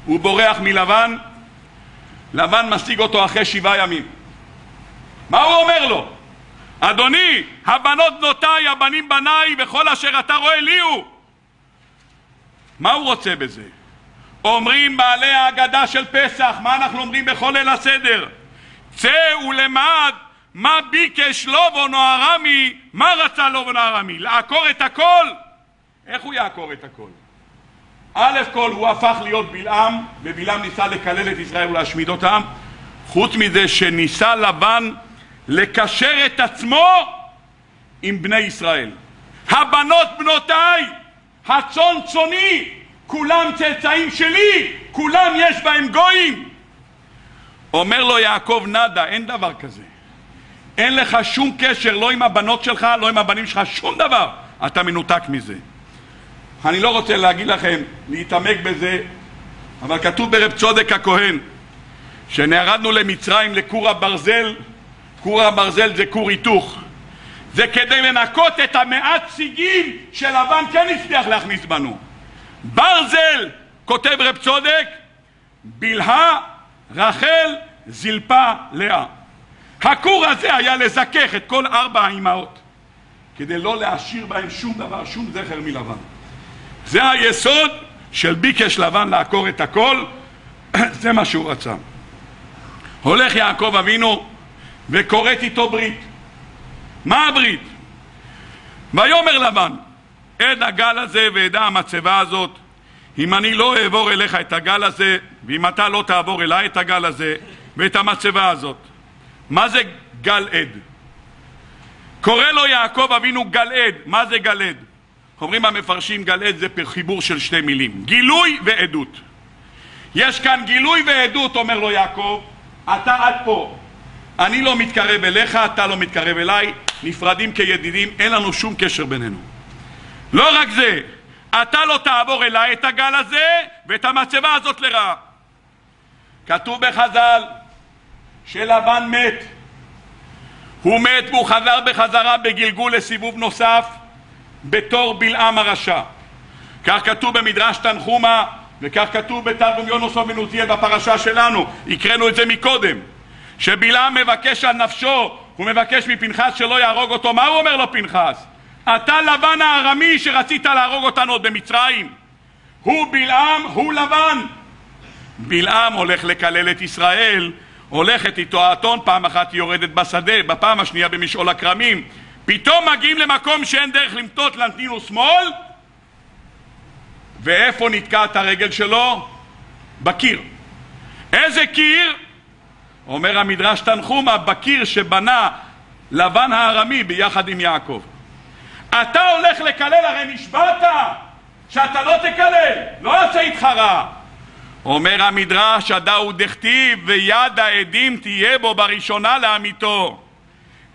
הוא בורח מלבן, לבן משיג אותו אחרי שבעה ימים. מה הוא אומר לו? אדוני, הבנות בנותיי, הבנים בניי, וכל אשר אתה רואה לי הוא. מה הוא רוצה בזה? אומרים בעלי ההגדה של פסח, מה אנחנו אומרים בכל ליל הסדר? צא ולמד מה ביקש לובון או מה רצה לובון או ארמי? לעקור את הכל? איך הוא יעקור את הכל? א' כל הוא הפך להיות בלעם, ובלעם ניסה לקלל את ישראל ולהשמיד אותם. חוץ מזה שניסה לבן לקשר את עצמו עם בני ישראל. הבנות בנותיי, הצאן צאני, כולם צאצאים שלי, כולם יש בהם גויים. אומר לו יעקב נדה, אין דבר כזה. אין לך שום קשר לא עם הבנות שלך, לא עם הבנים שלך, שום דבר. אתה מנותק מזה. אני לא רוצה להגיד לכם, להתעמק בזה, אבל כתוב ברב צודק הכהן, שנערדנו למצרים לכור הברזל, כור הברזל זה כור היתוך. זה כדי לנקות את המעט סיגים שלבן כן הצליח להכניס בנו. ברזל, כותב רב צודק, בלהה, רחל, זלפה, לאה. הכור הזה היה לזכך את כל ארבע האימהות כדי לא להשאיר בהם שום דבר, שום זכר מלבן. זה היסוד של ביקש לבן לעקור את הכל, זה מה שהוא רצה. הולך יעקב אבינו וכורת איתו ברית. מה הברית? ויאמר לבן, עד הגל הזה ועדה המצבה הזאת, אם אני לא אעבור אליך את הגל הזה, ואם אתה לא תעבור אליי את הגל הזה ואת המצבה הזאת, מה זה גל עד? קורא לו יעקב אבינו גלעד. מה זה גלעד? אומרים המפרשים גלעד זה חיבור של שתי מילים, גילוי ועדות. יש כאן גילוי ועדות, אומר לו יעקב, אתה עד פה. אני לא מתקרב אליך, אתה לא מתקרב אליי, נפרדים כידידים, אין לנו שום קשר בינינו. לא רק זה, אתה לא תעבור אליי את הגל הזה ואת המצבה הזאת לרעה. כתוב בחז"ל שלבן מת. הוא מת והוא חזר בחזרה בגלגול לסיבוב נוסף בתור בלעם הרשע. כך כתוב במדרש תנחומה וכך כתוב בתרגום יונוסון ונוזיאל בפרשה שלנו, הקראנו את זה מקודם, שבלעם מבקש על נפשו, הוא מבקש מפנחס שלא יהרוג אותו, מה הוא אומר לו פנחס? אתה לבן הארמי שרצית להרוג אותנו עוד במצרים. הוא בלעם, הוא לבן. בלעם הולך לקלל את ישראל, הולכת איתו האתון, פעם אחת היא יורדת בשדה, בפעם השנייה במשעול הכרמים. פתאום מגיעים למקום שאין דרך למטות לנטינו שמאל, ואיפה נתקעת הרגל שלו? בקיר. איזה קיר? אומר המדרש תנחומה, בקיר שבנה לבן הארמי ביחד עם יעקב. אתה הולך לקלל, הרי נשבעת שאתה לא תקלל, לא יעשה איתך רע. אומר המדרש, הדאו דכתיב ויד העדים תהיה בו בראשונה לאמיתו.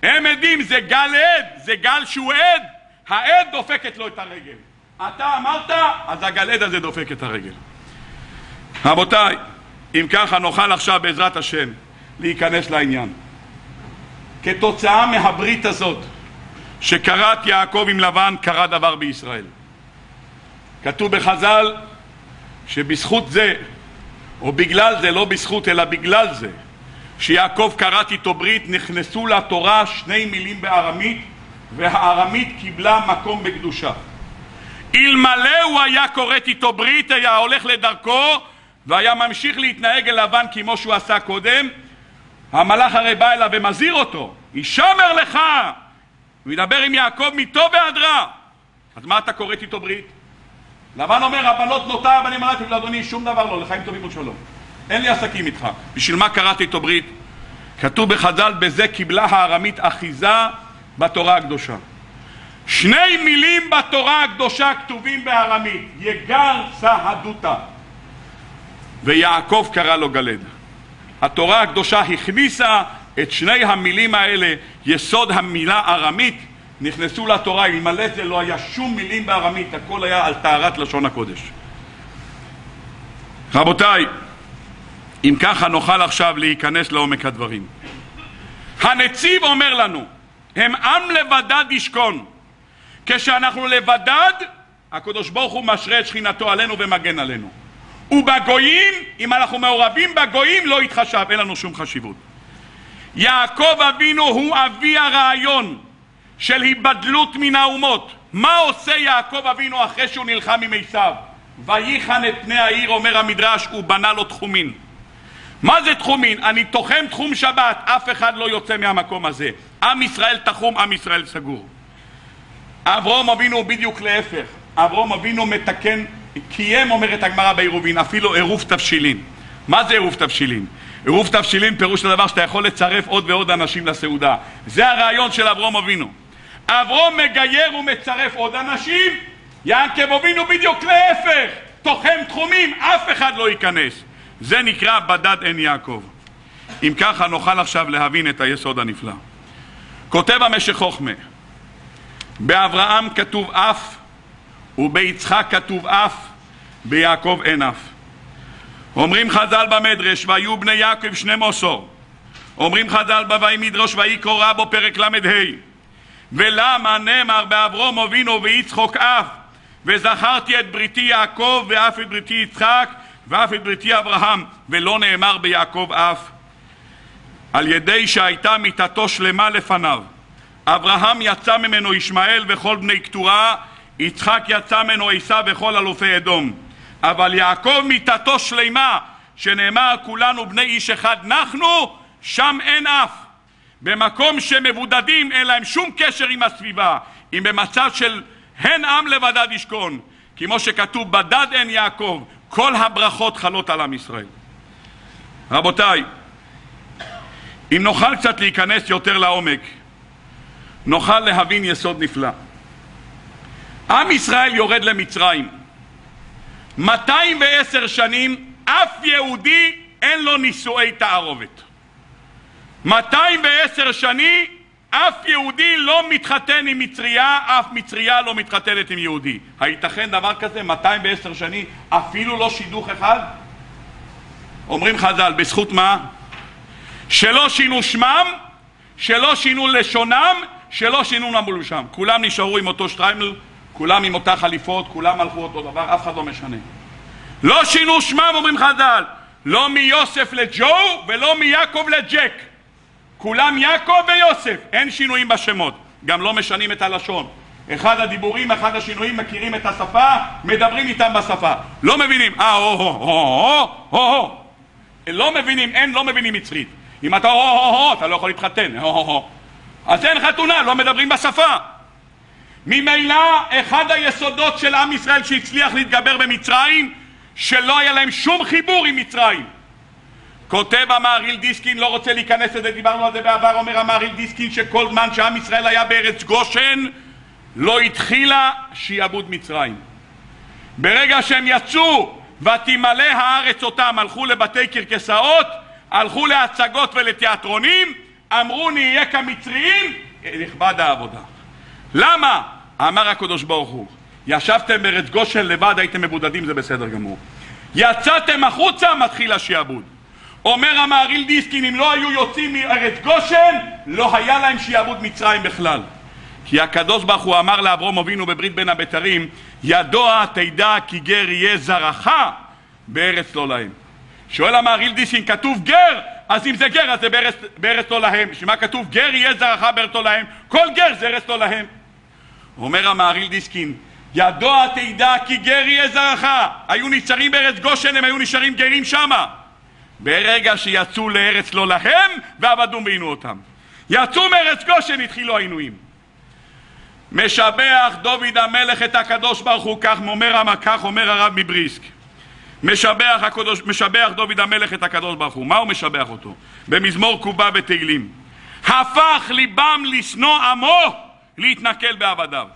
הם עדים, זה גל עד, זה גל שהוא עד, העד דופקת לו את הרגל. אתה אמרת, אז הגלעד הזה דופק את הרגל. רבותיי, אם ככה נוכל עכשיו בעזרת השם להיכנס לעניין. כתוצאה מהברית הזאת שכרת יעקב עם לבן, קרה דבר בישראל. כתוב בחז"ל שבזכות זה, או בגלל זה, לא בזכות אלא בגלל זה, שיעקב כרת איתו ברית, נכנסו לתורה שני מילים בארמית, והארמית קיבלה מקום בקדושה. אלמלא הוא היה כורת איתו ברית, היה הולך לדרכו והיה ממשיך להתנהג אל לבן כמו שהוא עשה קודם, המלאך הרי בא אליו ומזהיר אותו, הישמר לך! הוא ידבר עם יעקב מטוב ועד רע. אז מה אתה כורת איתו ברית? לבן אומר, הבנות נוטה הבנים אמרתי לו, אדוני, שום דבר לא, לחיים טובים ושלום. אין לי עסקים איתך. בשביל מה קראתי איתו ברית? כתוב בחז"ל, בזה קיבלה הארמית אחיזה בתורה הקדושה. שני מילים בתורה הקדושה כתובים בארמית, יגר סהדותא, ויעקב קרא לו גלד. התורה הקדושה הכניסה את שני המילים האלה, יסוד המילה ארמית, נכנסו לתורה, אלמלא זה לא היה שום מילים בארמית, הכל היה על טהרת לשון הקודש. רבותיי, אם ככה נוכל עכשיו להיכנס לעומק הדברים. הנציב אומר לנו, הם עם לבדד ישכון. כשאנחנו לבדד, הקדוש ברוך הוא משרה את שכינתו עלינו ומגן עלינו. ובגויים, אם אנחנו מעורבים בגויים, לא יתחשב, אין לנו שום חשיבות. יעקב אבינו הוא אבי הרעיון של היבדלות מן האומות. מה עושה יעקב אבינו אחרי שהוא נלחם עם עשיו? ויחן את פני העיר, אומר המדרש, הוא בנה לו תחומין. מה זה תחומין? אני תוחם תחום שבת, אף אחד לא יוצא מהמקום הזה. עם ישראל תחום, עם ישראל סגור. אברום אבינו הוא בדיוק להפך. אברום אבינו מתקן, קיים, אומרת הגמרא בעירובין, אפילו עירוב תבשילין. מה זה עירוב תבשילין? עירוב תבשילין פירוש הדבר שאתה יכול לצרף עוד ועוד אנשים לסעודה. זה הרעיון של אברום אבינו. אברום מגייר ומצרף עוד אנשים, יעקב אבינו בדיוק להפך, תוחם תחומים, אף אחד לא ייכנס. זה נקרא בדד עין יעקב. אם ככה נוכל עכשיו להבין את היסוד הנפלא. כותב המשך חוכמה באברהם כתוב אף, וביצחק כתוב אף, ביעקב אין אף. אומרים חז"ל במדרש, והיו בני יעקב שני מוסור. אומרים חז"ל בוואי מדרוש ויהי קורא בו פרק ל"ה. ולמה נאמר באברום אבינו ויצחוק אף, וזכרתי את בריתי יעקב ואף את בריתי יצחק ואף את בריתי אברהם, ולא נאמר ביעקב אף. על ידי שהייתה מיתתו שלמה לפניו. אברהם יצא ממנו ישמעאל וכל בני קטורה, יצחק יצא ממנו עשיו וכל אלופי אדום. אבל יעקב מיתתו שלמה, שנאמר כולנו בני איש אחד נחנו, שם אין אף. במקום שמבודדים אין להם שום קשר עם הסביבה, אם במצב של הן עם לבדד ישכון, כמו שכתוב בדד אין יעקב, כל הברכות חלות על עם ישראל. רבותיי, אם נוכל קצת להיכנס יותר לעומק, נוכל להבין יסוד נפלא. עם ישראל יורד למצרים. 210 שנים אף יהודי אין לו נישואי תערובת. 210 שנים אף יהודי לא מתחתן עם מצריה, אף מצריה לא מתחתנת עם יהודי. הייתכן דבר כזה? 210 שנים, אפילו לא שידוך אחד? אומרים חז"ל, בזכות מה? שלא שינו שמם, שלא שינו לשונם, שלא שינו נמלושם. כולם נשארו עם אותו שטריימל, כולם עם אותה חליפות, כולם הלכו אותו דבר, אף אחד לא משנה. לא שינו שמם, אומרים חז"ל, לא מיוסף לג'ו ולא מיעקב לג'ק. כולם יעקב ויוסף, אין שינויים בשמות, גם לא משנים את הלשון. אחד הדיבורים, אחד השינויים, מכירים את השפה, מדברים איתם בשפה. לא מבינים, אה, הו, הו, הו, הו, הו. לא מבינים, אין, לא מבינים מצרית. אם אתה הו, הו, הו, אתה לא יכול להתחתן, הו, הו, הו. אז אין חתונה, לא מדברים בשפה. ממילא, אחד היסודות של עם ישראל שהצליח להתגבר במצרים, שלא היה להם שום חיבור עם מצרים. כותב המהריל דיסקין, לא רוצה להיכנס לזה, דיברנו על זה בעבר, אומר המהריל דיסקין שכל זמן שעם ישראל היה בארץ גושן לא התחילה שיעבוד מצרים. ברגע שהם יצאו ותמלא הארץ אותם, הלכו לבתי קרקסאות, הלכו להצגות ולתיאטרונים, אמרו נהיה כמצריים, נכבד העבודה. למה? אמר הקדוש ברוך הוא, ישבתם בארץ גושן לבד, הייתם מבודדים, זה בסדר גמור. יצאתם החוצה, מתחיל השעבוד. אומר המהריל דיסקין, אם לא היו יוצאים מארץ גושן, לא היה להם שיעבוד מצרים בכלל. כי הקדוש ברוך הוא אמר לאברום אבינו בברית בין הבתרים, ידוע תדע כי גר יהיה זרעך בארץ לא להם. שואל המהרי"ל דיסקין, כתוב גר, אז אם זה גר, אז זה בארץ, בארץ לא להם. בשביל מה כתוב גר יהיה זרעך בארץ לא להם? כל גר זה ארץ לא להם. אומר המהרי"ל דיסקין, ידוע תדע כי גר יהיה זרעך. היו נשארים בארץ גושן, הם היו נשארים גרים שמה. ברגע שיצאו לארץ לא להם, ועבדו ועינו אותם. יצאו מארץ גושן, התחילו העינויים. משבח דוד המלך את הקדוש ברוך הוא, כך אומר, כך אומר הרב מבריסק. משבח, הקדוש, משבח דוד המלך את הקדוש ברוך הוא. מה הוא משבח אותו? במזמור קובה ותהילים. הפך ליבם לשנוא עמו, להתנכל בעבדיו.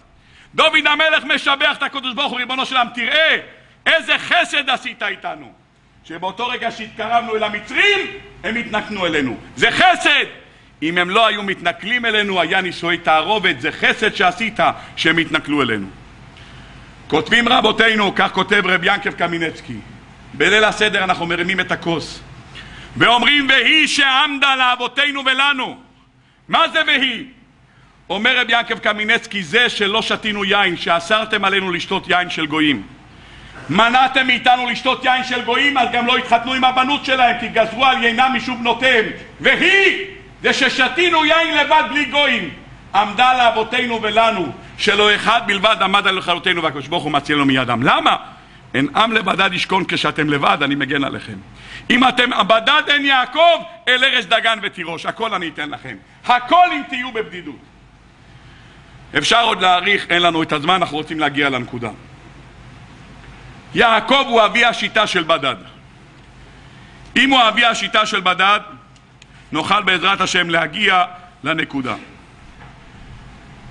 דוד המלך משבח את הקדוש ברוך הוא, ריבונו של עולם, תראה איזה חסד עשית איתנו. שבאותו רגע שהתקרבנו אל המצרים, הם התנכנו אלינו. זה חסד! אם הם לא היו מתנכלים אלינו, היה נישואי תערובת, זה חסד שעשית שהם התנכלו אלינו. כותבים רבותינו, כך כותב רב ינקב קמינצקי, בליל הסדר אנחנו מרימים את הכוס ואומרים והיא שעמדה לאבותינו ולנו מה זה והיא? אומר רב ינקב קמינצקי זה שלא שתינו יין, שאסרתם עלינו לשתות יין של גויים מנעתם מאיתנו לשתות יין של גויים, אז גם לא התחתנו עם הבנות שלהם, כי גזרו על יינם משום בנותיהם. והיא, זה ששתינו יין לבד בלי גויים, עמדה לאבותינו ולנו, שלא אחד בלבד עמד על לכלותנו והקדוש ברוך הוא מצילנו מידם. למה? אין עם לבדד ישכון כשאתם לבד, אני מגן עליכם. אם אתם בדד אין יעקב, אל ארץ דגן ותירוש, הכל אני אתן לכם. הכל אם תהיו בבדידות. אפשר עוד להאריך, אין לנו את הזמן, אנחנו רוצים להגיע לנקודה. יעקב הוא אבי השיטה של בדד. אם הוא אבי השיטה של בדד, נוכל בעזרת השם להגיע לנקודה.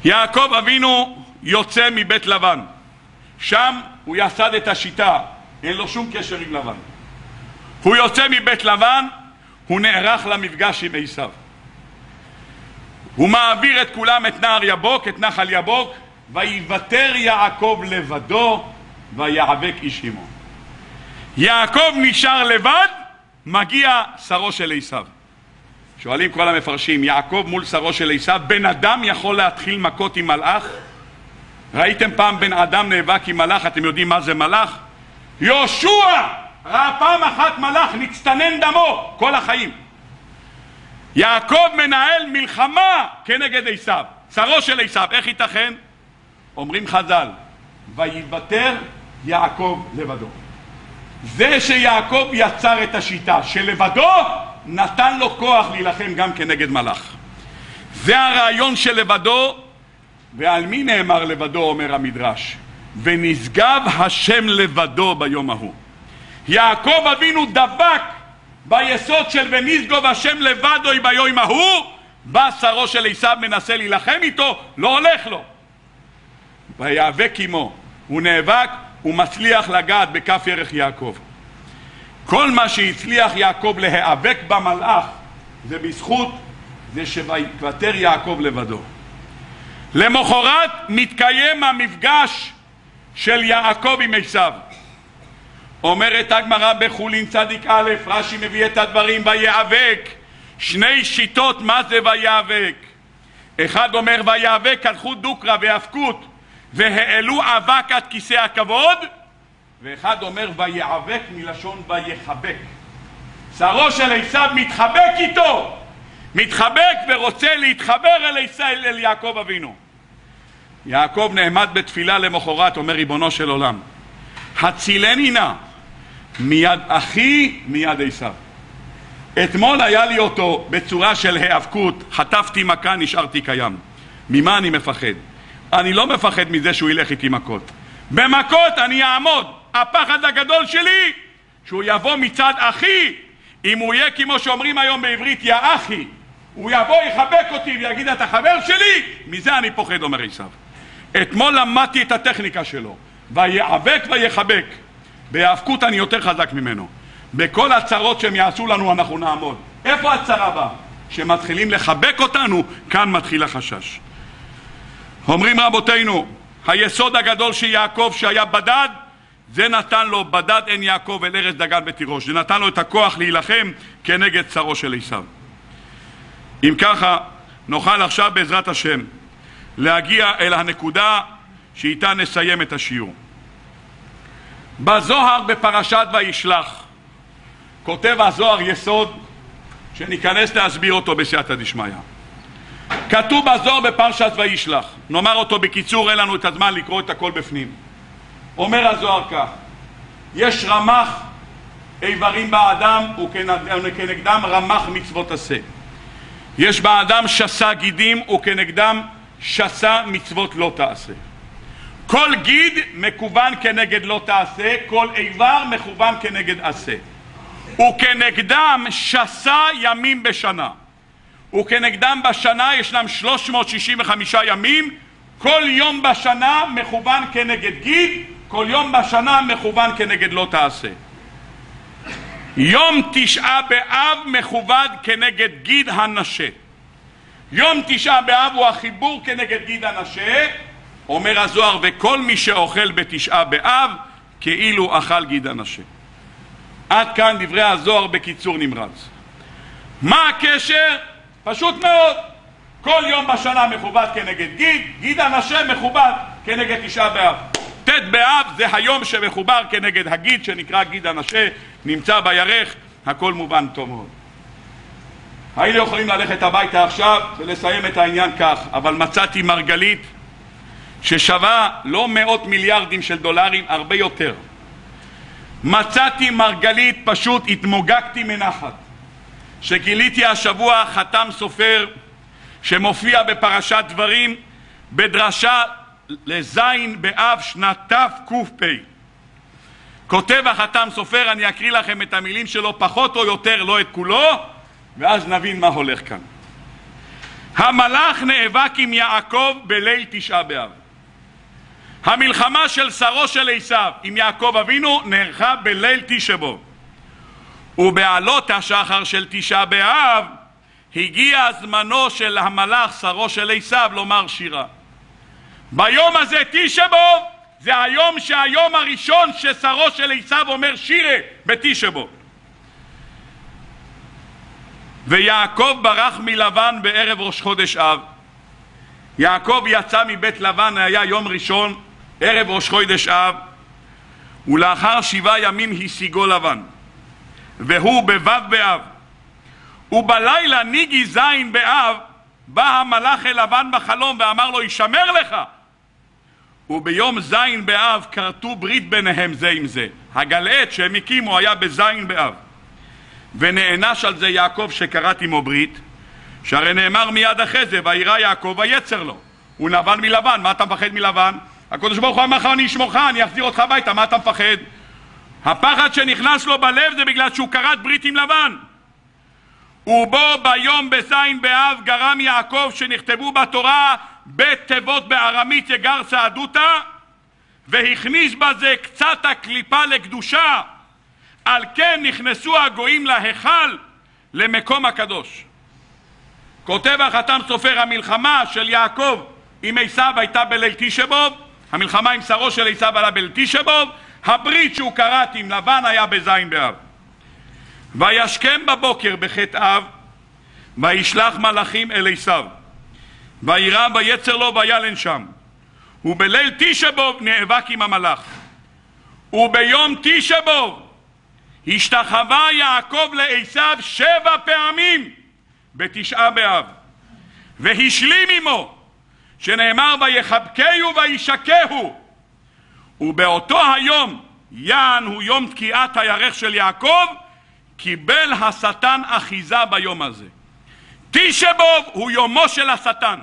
יעקב אבינו יוצא מבית לבן. שם הוא יסד את השיטה, אין לו שום קשר עם לבן. הוא יוצא מבית לבן, הוא נערך למפגש עם עשיו. הוא מעביר את כולם את נהר יבוק, את נחל יבוק, ויוותר יעקב לבדו ויאבק איש עמו. יעקב נשאר לבד, מגיע שרו של עשיו. שואלים כל המפרשים, יעקב מול שרו של עשיו, בן אדם יכול להתחיל מכות עם מלאך? ראיתם פעם בן אדם נאבק עם מלאך, אתם יודעים מה זה מלאך? יהושע ראה פעם אחת מלאך, נצטנן דמו כל החיים. יעקב מנהל מלחמה כנגד עשיו, שרו של עשיו, איך ייתכן? אומרים חז"ל, ויוותר יעקב לבדו. זה שיעקב יצר את השיטה שלבדו נתן לו כוח להילחם גם כנגד מלאך. זה הרעיון של לבדו, ועל מי נאמר לבדו אומר המדרש? ונשגב השם לבדו ביום ההוא. יעקב אבינו דבק ביסוד של ונשגב השם לבדו ביום ההוא, בא שרו של עשיו מנסה להילחם איתו, לא הולך לו. ויאבק עמו. הוא נאבק, הוא מצליח לגעת בכף ירך יעקב. כל מה שהצליח יעקב להיאבק במלאך זה בזכות זה שויוותר יעקב לבדו. למחרת מתקיים המפגש של יעקב עם עשיו. אומרת הגמרא בחולין צדיק א', רש"י מביא את הדברים, ויאבק. שני שיטות מה זה ויאבק. אחד אומר ויאבק חוט דוקרא והאבקות והעלו אבק עד כיסא הכבוד ואחד אומר ויאבק מלשון ויחבק. שרו של עשיו מתחבק איתו, מתחבק ורוצה להתחבר אל, עשיו, אל יעקב אבינו. יעקב נעמד בתפילה למחרת, אומר ריבונו של עולם, הצילני נא מיד אחי מיד עשיו. אתמול היה לי אותו בצורה של היאבקות, חטפתי מכה, נשארתי קיים. ממה אני מפחד? אני לא מפחד מזה שהוא ילך איתי מכות. במכות אני אעמוד. הפחד הגדול שלי, שהוא יבוא מצד אחי, אם הוא יהיה כמו שאומרים היום בעברית, יא אחי, הוא יבוא, יחבק אותי ויגיד, אתה חבר שלי? מזה אני פוחד, אומר עשיו. אתמול למדתי את הטכניקה שלו, ויאבק ויחבק. בהיאבקות אני יותר חזק ממנו. בכל הצרות שהם יעשו לנו אנחנו נעמוד. איפה הצרה באה? כשמתחילים לחבק אותנו, כאן מתחיל החשש. אומרים רבותינו, היסוד הגדול של יעקב שהיה בדד, זה נתן לו בדד אין יעקב אל ארץ דגן ותירוש. זה נתן לו את הכוח להילחם כנגד צרו של עשיו. אם ככה, נוכל עכשיו בעזרת השם להגיע אל הנקודה שאיתה נסיים את השיעור. בזוהר בפרשת וישלח כותב הזוהר יסוד שניכנס להסביר אותו בסייעתא דשמיא. כתוב בזוהר בפרשת וישלח, נאמר אותו בקיצור, אין לנו את הזמן לקרוא את הכל בפנים. אומר הזוהר כך, יש רמ"ח איברים באדם וכנגדם רמ"ח מצוות עשה. יש באדם שסה גידים וכנגדם שסה מצוות לא תעשה. כל גיד מכוון כנגד לא תעשה, כל איבר מכוון כנגד עשה. וכנגדם שסה ימים בשנה. וכנגדם בשנה ישנם 365 ימים, כל יום בשנה מכוון כנגד גיד, כל יום בשנה מכוון כנגד לא תעשה. יום תשעה באב מכוון כנגד גיד הנשה. יום תשעה באב הוא החיבור כנגד גיד הנשה, אומר הזוהר, וכל מי שאוכל בתשעה באב, כאילו אכל גיד הנשה. עד כאן דברי הזוהר בקיצור נמרץ. מה הקשר? פשוט מאוד. כל יום בשנה מכובד כנגד גיד, גיד הנשה מכובד כנגד תשעה באב. ט' באב זה היום שמחובר כנגד הגיד שנקרא גיד הנשה, נמצא בירך, הכל מובן טוב מאוד. היינו יכולים ללכת הביתה עכשיו ולסיים את העניין כך, אבל מצאתי מרגלית ששווה לא מאות מיליארדים של דולרים, הרבה יותר. מצאתי מרגלית, פשוט התמוגגתי מנחת. שגיליתי השבוע חתם סופר שמופיע בפרשת דברים בדרשה לזין באב שנת תק"פ. כותב החתם סופר, אני אקריא לכם את המילים שלו פחות או יותר, לא את כולו, ואז נבין מה הולך כאן. המלאך נאבק עם יעקב בליל תשעה באב. המלחמה של שרו של עשיו עם יעקב אבינו נערכה בליל תשבו ובעלות השחר של תשעה באב הגיע זמנו של המלאך שרו של עשיו לומר שירה. ביום הזה תשבו זה היום שהיום הראשון ששרו של עשיו אומר שירה בתשבו ויעקב ברח מלבן בערב ראש חודש אב. יעקב יצא מבית לבן, היה יום ראשון, ערב ראש חודש אב, ולאחר שבעה ימים השיגו לבן, והוא בו' באב. ובלילה ניגי ז' באב, בא המלאך אל לבן בחלום ואמר לו, ישמר לך. וביום ז' באב כרתו ברית ביניהם זה עם זה. הגלעד שהם הקימו היה בז' באב. ונענש על זה יעקב שכרת עמו ברית, שהרי נאמר מיד אחרי זה, וירא יעקב ויצר לו. הוא נבל מלבן, מה אתה מפחד מלבן? הקדוש ברוך הוא אמר לך אני אשמורך, אני אחזיר אותך הביתה, מה אתה מפחד? הפחד שנכנס לו בלב זה בגלל שהוא כרת ברית עם לבן. ובו ביום בזין באב גרם יעקב שנכתבו בתורה בית תיבות בארמית יגר סעדותא והכניס בזה קצת הקליפה לקדושה על כן נכנסו הגויים להיכל למקום הקדוש. כותב החתם סופר המלחמה של יעקב עם עשיו הייתה בליל תשבוב המלחמה עם שרו של עשיו עלה בליל תשבוב הברית שהוא כרת עם לבן היה בזין באב. וישכם בבוקר בחטא אב וישלח מלאכים אל עשיו. וירא ויצר לו וילן שם. ובליל תשבוב נאבק עם המלאך. וביום תשבוב השתחווה יעקב לעשיו שבע פעמים בתשעה באב. והשלים עמו שנאמר ויחבקהו וישקהו ובאותו היום יען הוא יום תקיעת הירך של יעקב קיבל השטן אחיזה ביום הזה. תשבוב הוא יומו של השטן.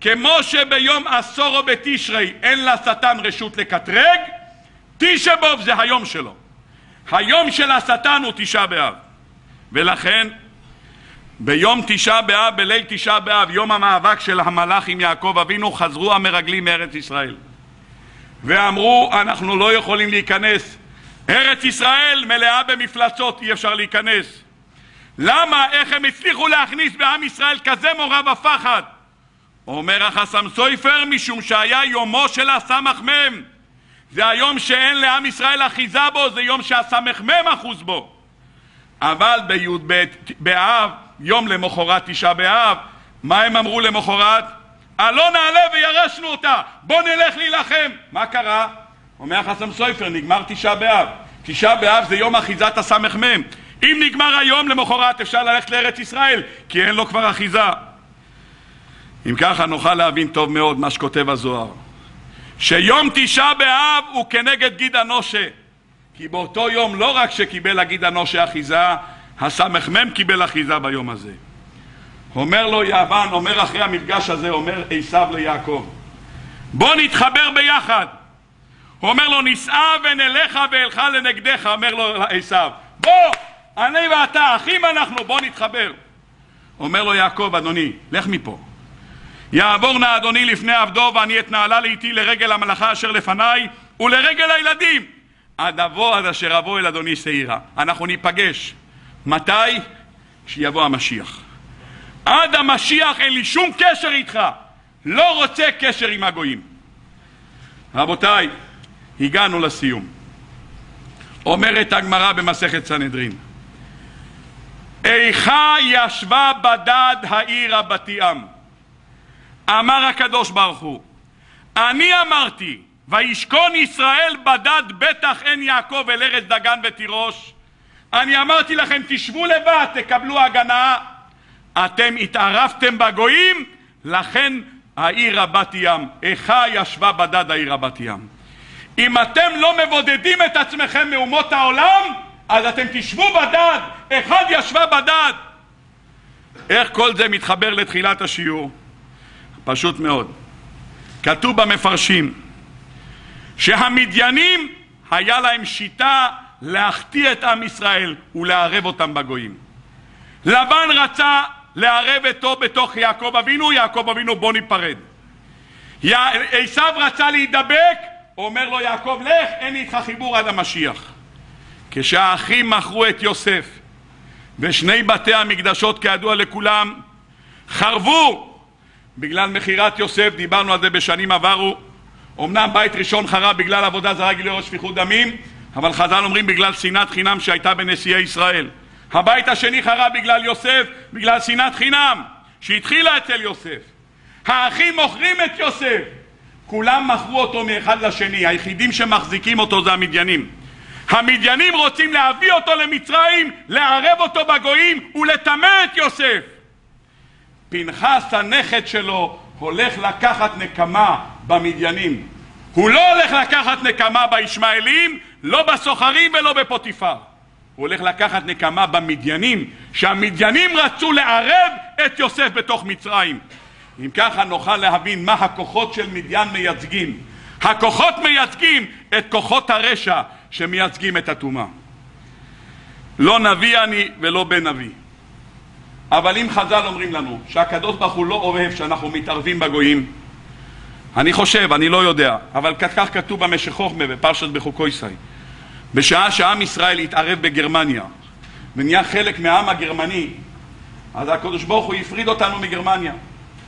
כמו שביום עשורו בתשרי אין לשטן רשות לקטרג תשבוב זה היום שלו. היום של השטן הוא תשעה באב. ולכן ביום תשעה באב, בליל תשעה באב, יום המאבק של המלאך עם יעקב אבינו, חזרו המרגלים מארץ ישראל ואמרו אנחנו לא יכולים להיכנס ארץ ישראל מלאה במפלצות, אי אפשר להיכנס למה? איך הם הצליחו להכניס בעם ישראל כזה מורא ופחד? אומר החסם סויפר משום שהיה יומו של הסמ"ם זה היום שאין לעם ישראל אחיזה בו, זה יום שהסמ"ם אחוז בו אבל בי"ב באב יום למחרת תשעה באב, מה הם אמרו למחרת? הלא נעלה וירשנו אותה, בוא נלך להילחם. מה קרה? אומר חסם סופר, נגמר תשעה באב. תשעה באב זה יום אחיזת הסמ"ם. אם נגמר היום למחרת אפשר ללכת לארץ ישראל, כי אין לו כבר אחיזה. אם ככה נוכל להבין טוב מאוד מה שכותב הזוהר. שיום תשעה באב הוא כנגד גיד הנושה. כי באותו יום לא רק שקיבל הגיד הנושה אחיזה, הסמ"ם קיבל אחיזה ביום הזה. אומר לו יוון, אומר אחרי המפגש הזה, אומר עשיו ליעקב, בוא נתחבר ביחד. הוא אומר לו, נישא ונלך ואלך לנגדך, אומר לו עשיו, בוא, אני ואתה, אחים אנחנו, בוא נתחבר. אומר לו יעקב, אדוני, לך מפה. יעבור נא אדוני לפני עבדו ואני אתנהלה לאיתי לרגל המלאכה אשר לפניי ולרגל הילדים עד אבוא עד אשר אבוא אל אדוני שעירה. אנחנו ניפגש. מתי? כשיבוא המשיח. עד המשיח אין לי שום קשר איתך, לא רוצה קשר עם הגויים. רבותיי, הגענו לסיום. אומרת הגמרא במסכת סנהדרין, איכה ישבה בדד העיר הבתיעם? אמר הקדוש ברוך הוא, אני אמרתי, וישכון ישראל בדד בטח אין יעקב אל ארץ דגן ותירוש אני אמרתי לכם, תשבו לבד, תקבלו הגנה. אתם התערבתם בגויים, לכן העיר רבת ים. איכה ישבה בדד העיר רבת ים. אם אתם לא מבודדים את עצמכם מאומות העולם, אז אתם תשבו בדד. אחד ישבה בדד. איך כל זה מתחבר לתחילת השיעור? פשוט מאוד. כתוב במפרשים שהמדיינים היה להם שיטה להחטיא את עם ישראל ולערב אותם בגויים. לבן רצה לערב אותו בתוך יעקב אבינו, יעקב אבינו בוא ניפרד. עשיו רצה להידבק, אומר לו יעקב לך, אין לי איתך חיבור עד המשיח. כשהאחים מכרו את יוסף ושני בתי המקדשות כידוע לכולם חרבו בגלל מכירת יוסף, דיברנו על זה בשנים עברו אמנם בית ראשון חרב בגלל עבודה זרה גילוי שפיכות דמים אבל חז"ל אומרים בגלל שנאת חינם שהייתה בנשיאי ישראל. הבית השני חרב בגלל יוסף, בגלל שנאת חינם שהתחילה אצל יוסף. האחים מוכרים את יוסף. כולם מכרו אותו מאחד לשני, היחידים שמחזיקים אותו זה המדיינים. המדיינים רוצים להביא אותו למצרים, לערב אותו בגויים ולטמא את יוסף. פנחס הנכד שלו הולך לקחת נקמה במדיינים. הוא לא הולך לקחת נקמה בישמעאלים, לא בסוחרים ולא בפוטיפר. הוא הולך לקחת נקמה במדיינים, שהמדיינים רצו לערב את יוסף בתוך מצרים. אם ככה נוכל להבין מה הכוחות של מדיין מייצגים. הכוחות מייצגים את כוחות הרשע שמייצגים את הטומאה. לא נביא אני ולא בן נביא. אבל אם חז"ל אומרים לנו שהקדוש ברוך הוא לא אוהב שאנחנו מתערבים בגויים, אני חושב, אני לא יודע, אבל כך כתוב במשך חוכמה בפרשת בחוקויסאי. בשעה שעם ישראל התערב בגרמניה ונהיה חלק מהעם הגרמני, אז הקדוש ברוך הוא הפריד אותנו מגרמניה.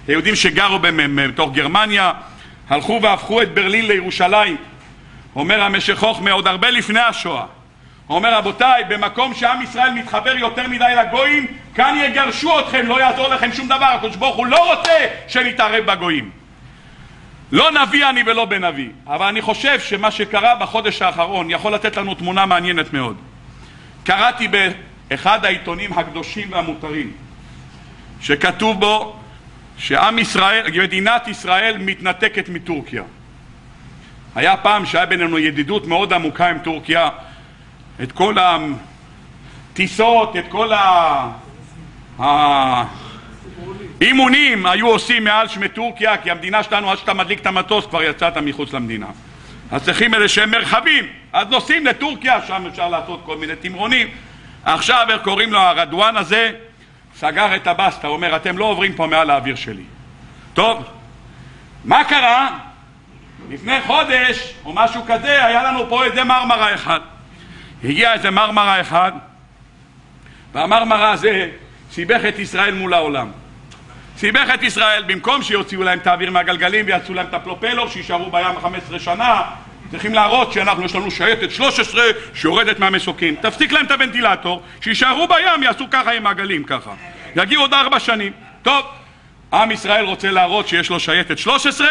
היהודים שגרו בתוך גרמניה הלכו והפכו את ברלין לירושלים. אומר המשך חוכמה עוד הרבה לפני השואה. אומר רבותיי, במקום שעם ישראל מתחבר יותר מדי לגויים, כאן יגרשו אתכם, לא יעזור לכם שום דבר. הקדוש ברוך הוא לא רוצה שנתערב בגויים. לא נביא אני ולא בן נביא, אבל אני חושב שמה שקרה בחודש האחרון יכול לתת לנו תמונה מעניינת מאוד. קראתי באחד העיתונים הקדושים והמותרים, שכתוב בו שעם ישראל, מדינת ישראל מתנתקת מטורקיה. היה פעם שהיה בינינו ידידות מאוד עמוקה עם טורקיה, את כל הטיסות, את כל ה... אימונים היו עושים מעל שמי טורקיה, כי המדינה שלנו, עד שאתה מדליק את המטוס, כבר יצאת מחוץ למדינה. אז צריכים איזה שהם מרחבים, אז נוסעים לטורקיה, שם אפשר לעשות כל מיני תמרונים. עכשיו, איך קוראים לו הרדואן הזה? סגר את הבסטה, אומר, אתם לא עוברים פה מעל האוויר שלי. טוב, מה קרה? לפני חודש, או משהו כזה, היה לנו פה איזה מרמרה אחד. הגיע איזה מרמרה אחד, והמרמרה הזה סיבך את ישראל מול העולם. סיבך את ישראל, במקום שיוציאו להם את האוויר מהגלגלים ויעשו להם את הפלופלור, שיישארו בים 15 שנה, צריכים להראות שאנחנו, יש לנו שייטת 13 שיורדת מהמסוקים. תפסיק להם את הוונטילטור, שיישארו בים, יעשו ככה עם העגלים, ככה. יגיעו עוד ארבע שנים. טוב, עם ישראל רוצה להראות שיש לו שייטת 13,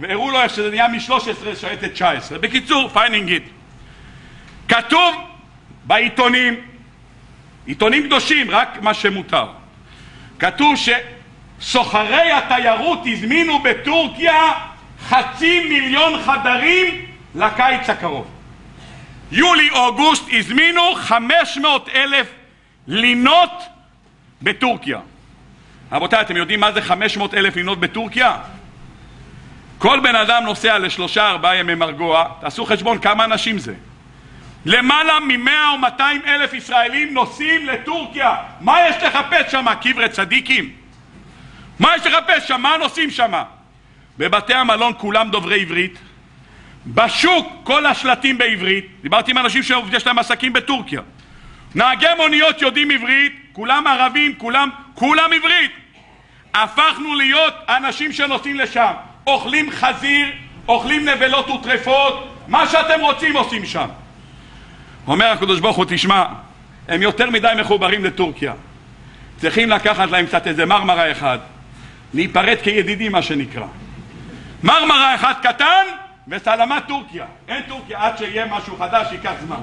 והראו לו איך שזה נהיה מ-13 שייטת 19. בקיצור, פיינינג איט. כתוב בעיתונים, עיתונים קדושים, רק מה שמותר. כתוב שסוחרי התיירות הזמינו בטורקיה חצי מיליון חדרים לקיץ הקרוב. יולי-אוגוסט הזמינו 500 אלף לינות בטורקיה. רבותיי, אתם יודעים מה זה 500 אלף לינות בטורקיה? כל בן אדם נוסע לשלושה ארבעה ימי מרגוע, תעשו חשבון כמה אנשים זה. למעלה ממאה או מאתיים אלף ישראלים נוסעים לטורקיה. מה יש לחפש שם? קברי צדיקים? מה יש לחפש שם? מה נוסעים שם? בבתי המלון כולם דוברי עברית, בשוק כל השלטים בעברית, דיברתי עם אנשים שיש להם עסקים בטורקיה. נהגי מוניות יודעים עברית, כולם ערבים, כולם, כולם עברית. הפכנו להיות אנשים שנוסעים לשם, אוכלים חזיר, אוכלים נבלות וטרפות, מה שאתם רוצים עושים שם. אומר הקדוש ברוך הוא, תשמע, הם יותר מדי מחוברים לטורקיה. צריכים לקחת להם קצת איזה מרמרה אחד, להיפרד כידידים מה שנקרא. מרמרה אחד קטן וסלמת טורקיה. אין טורקיה עד שיהיה משהו חדש, ייקח זמן.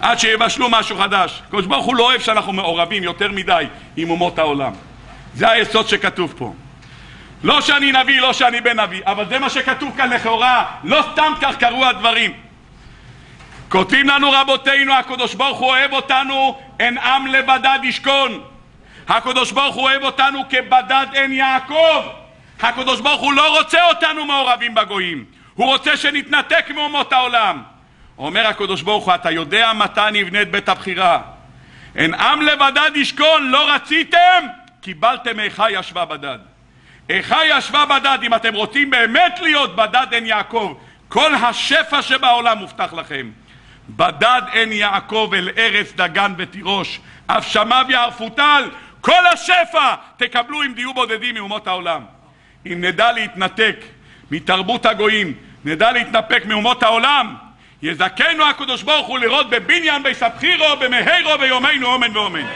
עד שיבשלו משהו חדש. הקדוש ברוך הוא לא אוהב שאנחנו מעורבים יותר מדי עם אומות העולם. זה היסוד שכתוב פה. לא שאני נביא, לא שאני בן נביא, אבל זה מה שכתוב כאן לכאורה, לא סתם כך קרו הדברים. כותבים לנו רבותינו, הקדוש ברוך הוא אוהב אותנו, אין עם לבדד ישכון. הקדוש ברוך הוא אוהב אותנו כבדד אין יעקב. הקדוש ברוך הוא לא רוצה אותנו מעורבים בגויים. הוא רוצה שנתנתק מאומות העולם. אומר הקדוש ברוך הוא, אתה יודע מתי נבנה את בית הבחירה. אין עם לבדד ישכון, לא רציתם, קיבלתם איכה ישבה בדד. איכה ישבה בדד, אם אתם רוצים באמת להיות בדד אין יעקב, כל השפע שבעולם מובטח לכם. בדד אין יעקב אל ארץ דגן ותירוש, אף שמע ויערפותל, כל השפע תקבלו אם תהיו בודדים מאומות העולם. אם נדע להתנתק מתרבות הגויים, נדע להתנפק מאומות העולם, יזכנו הקדוש ברוך הוא לראות בבניין ביס הבחירו במהירו ביומנו אומן ואומן.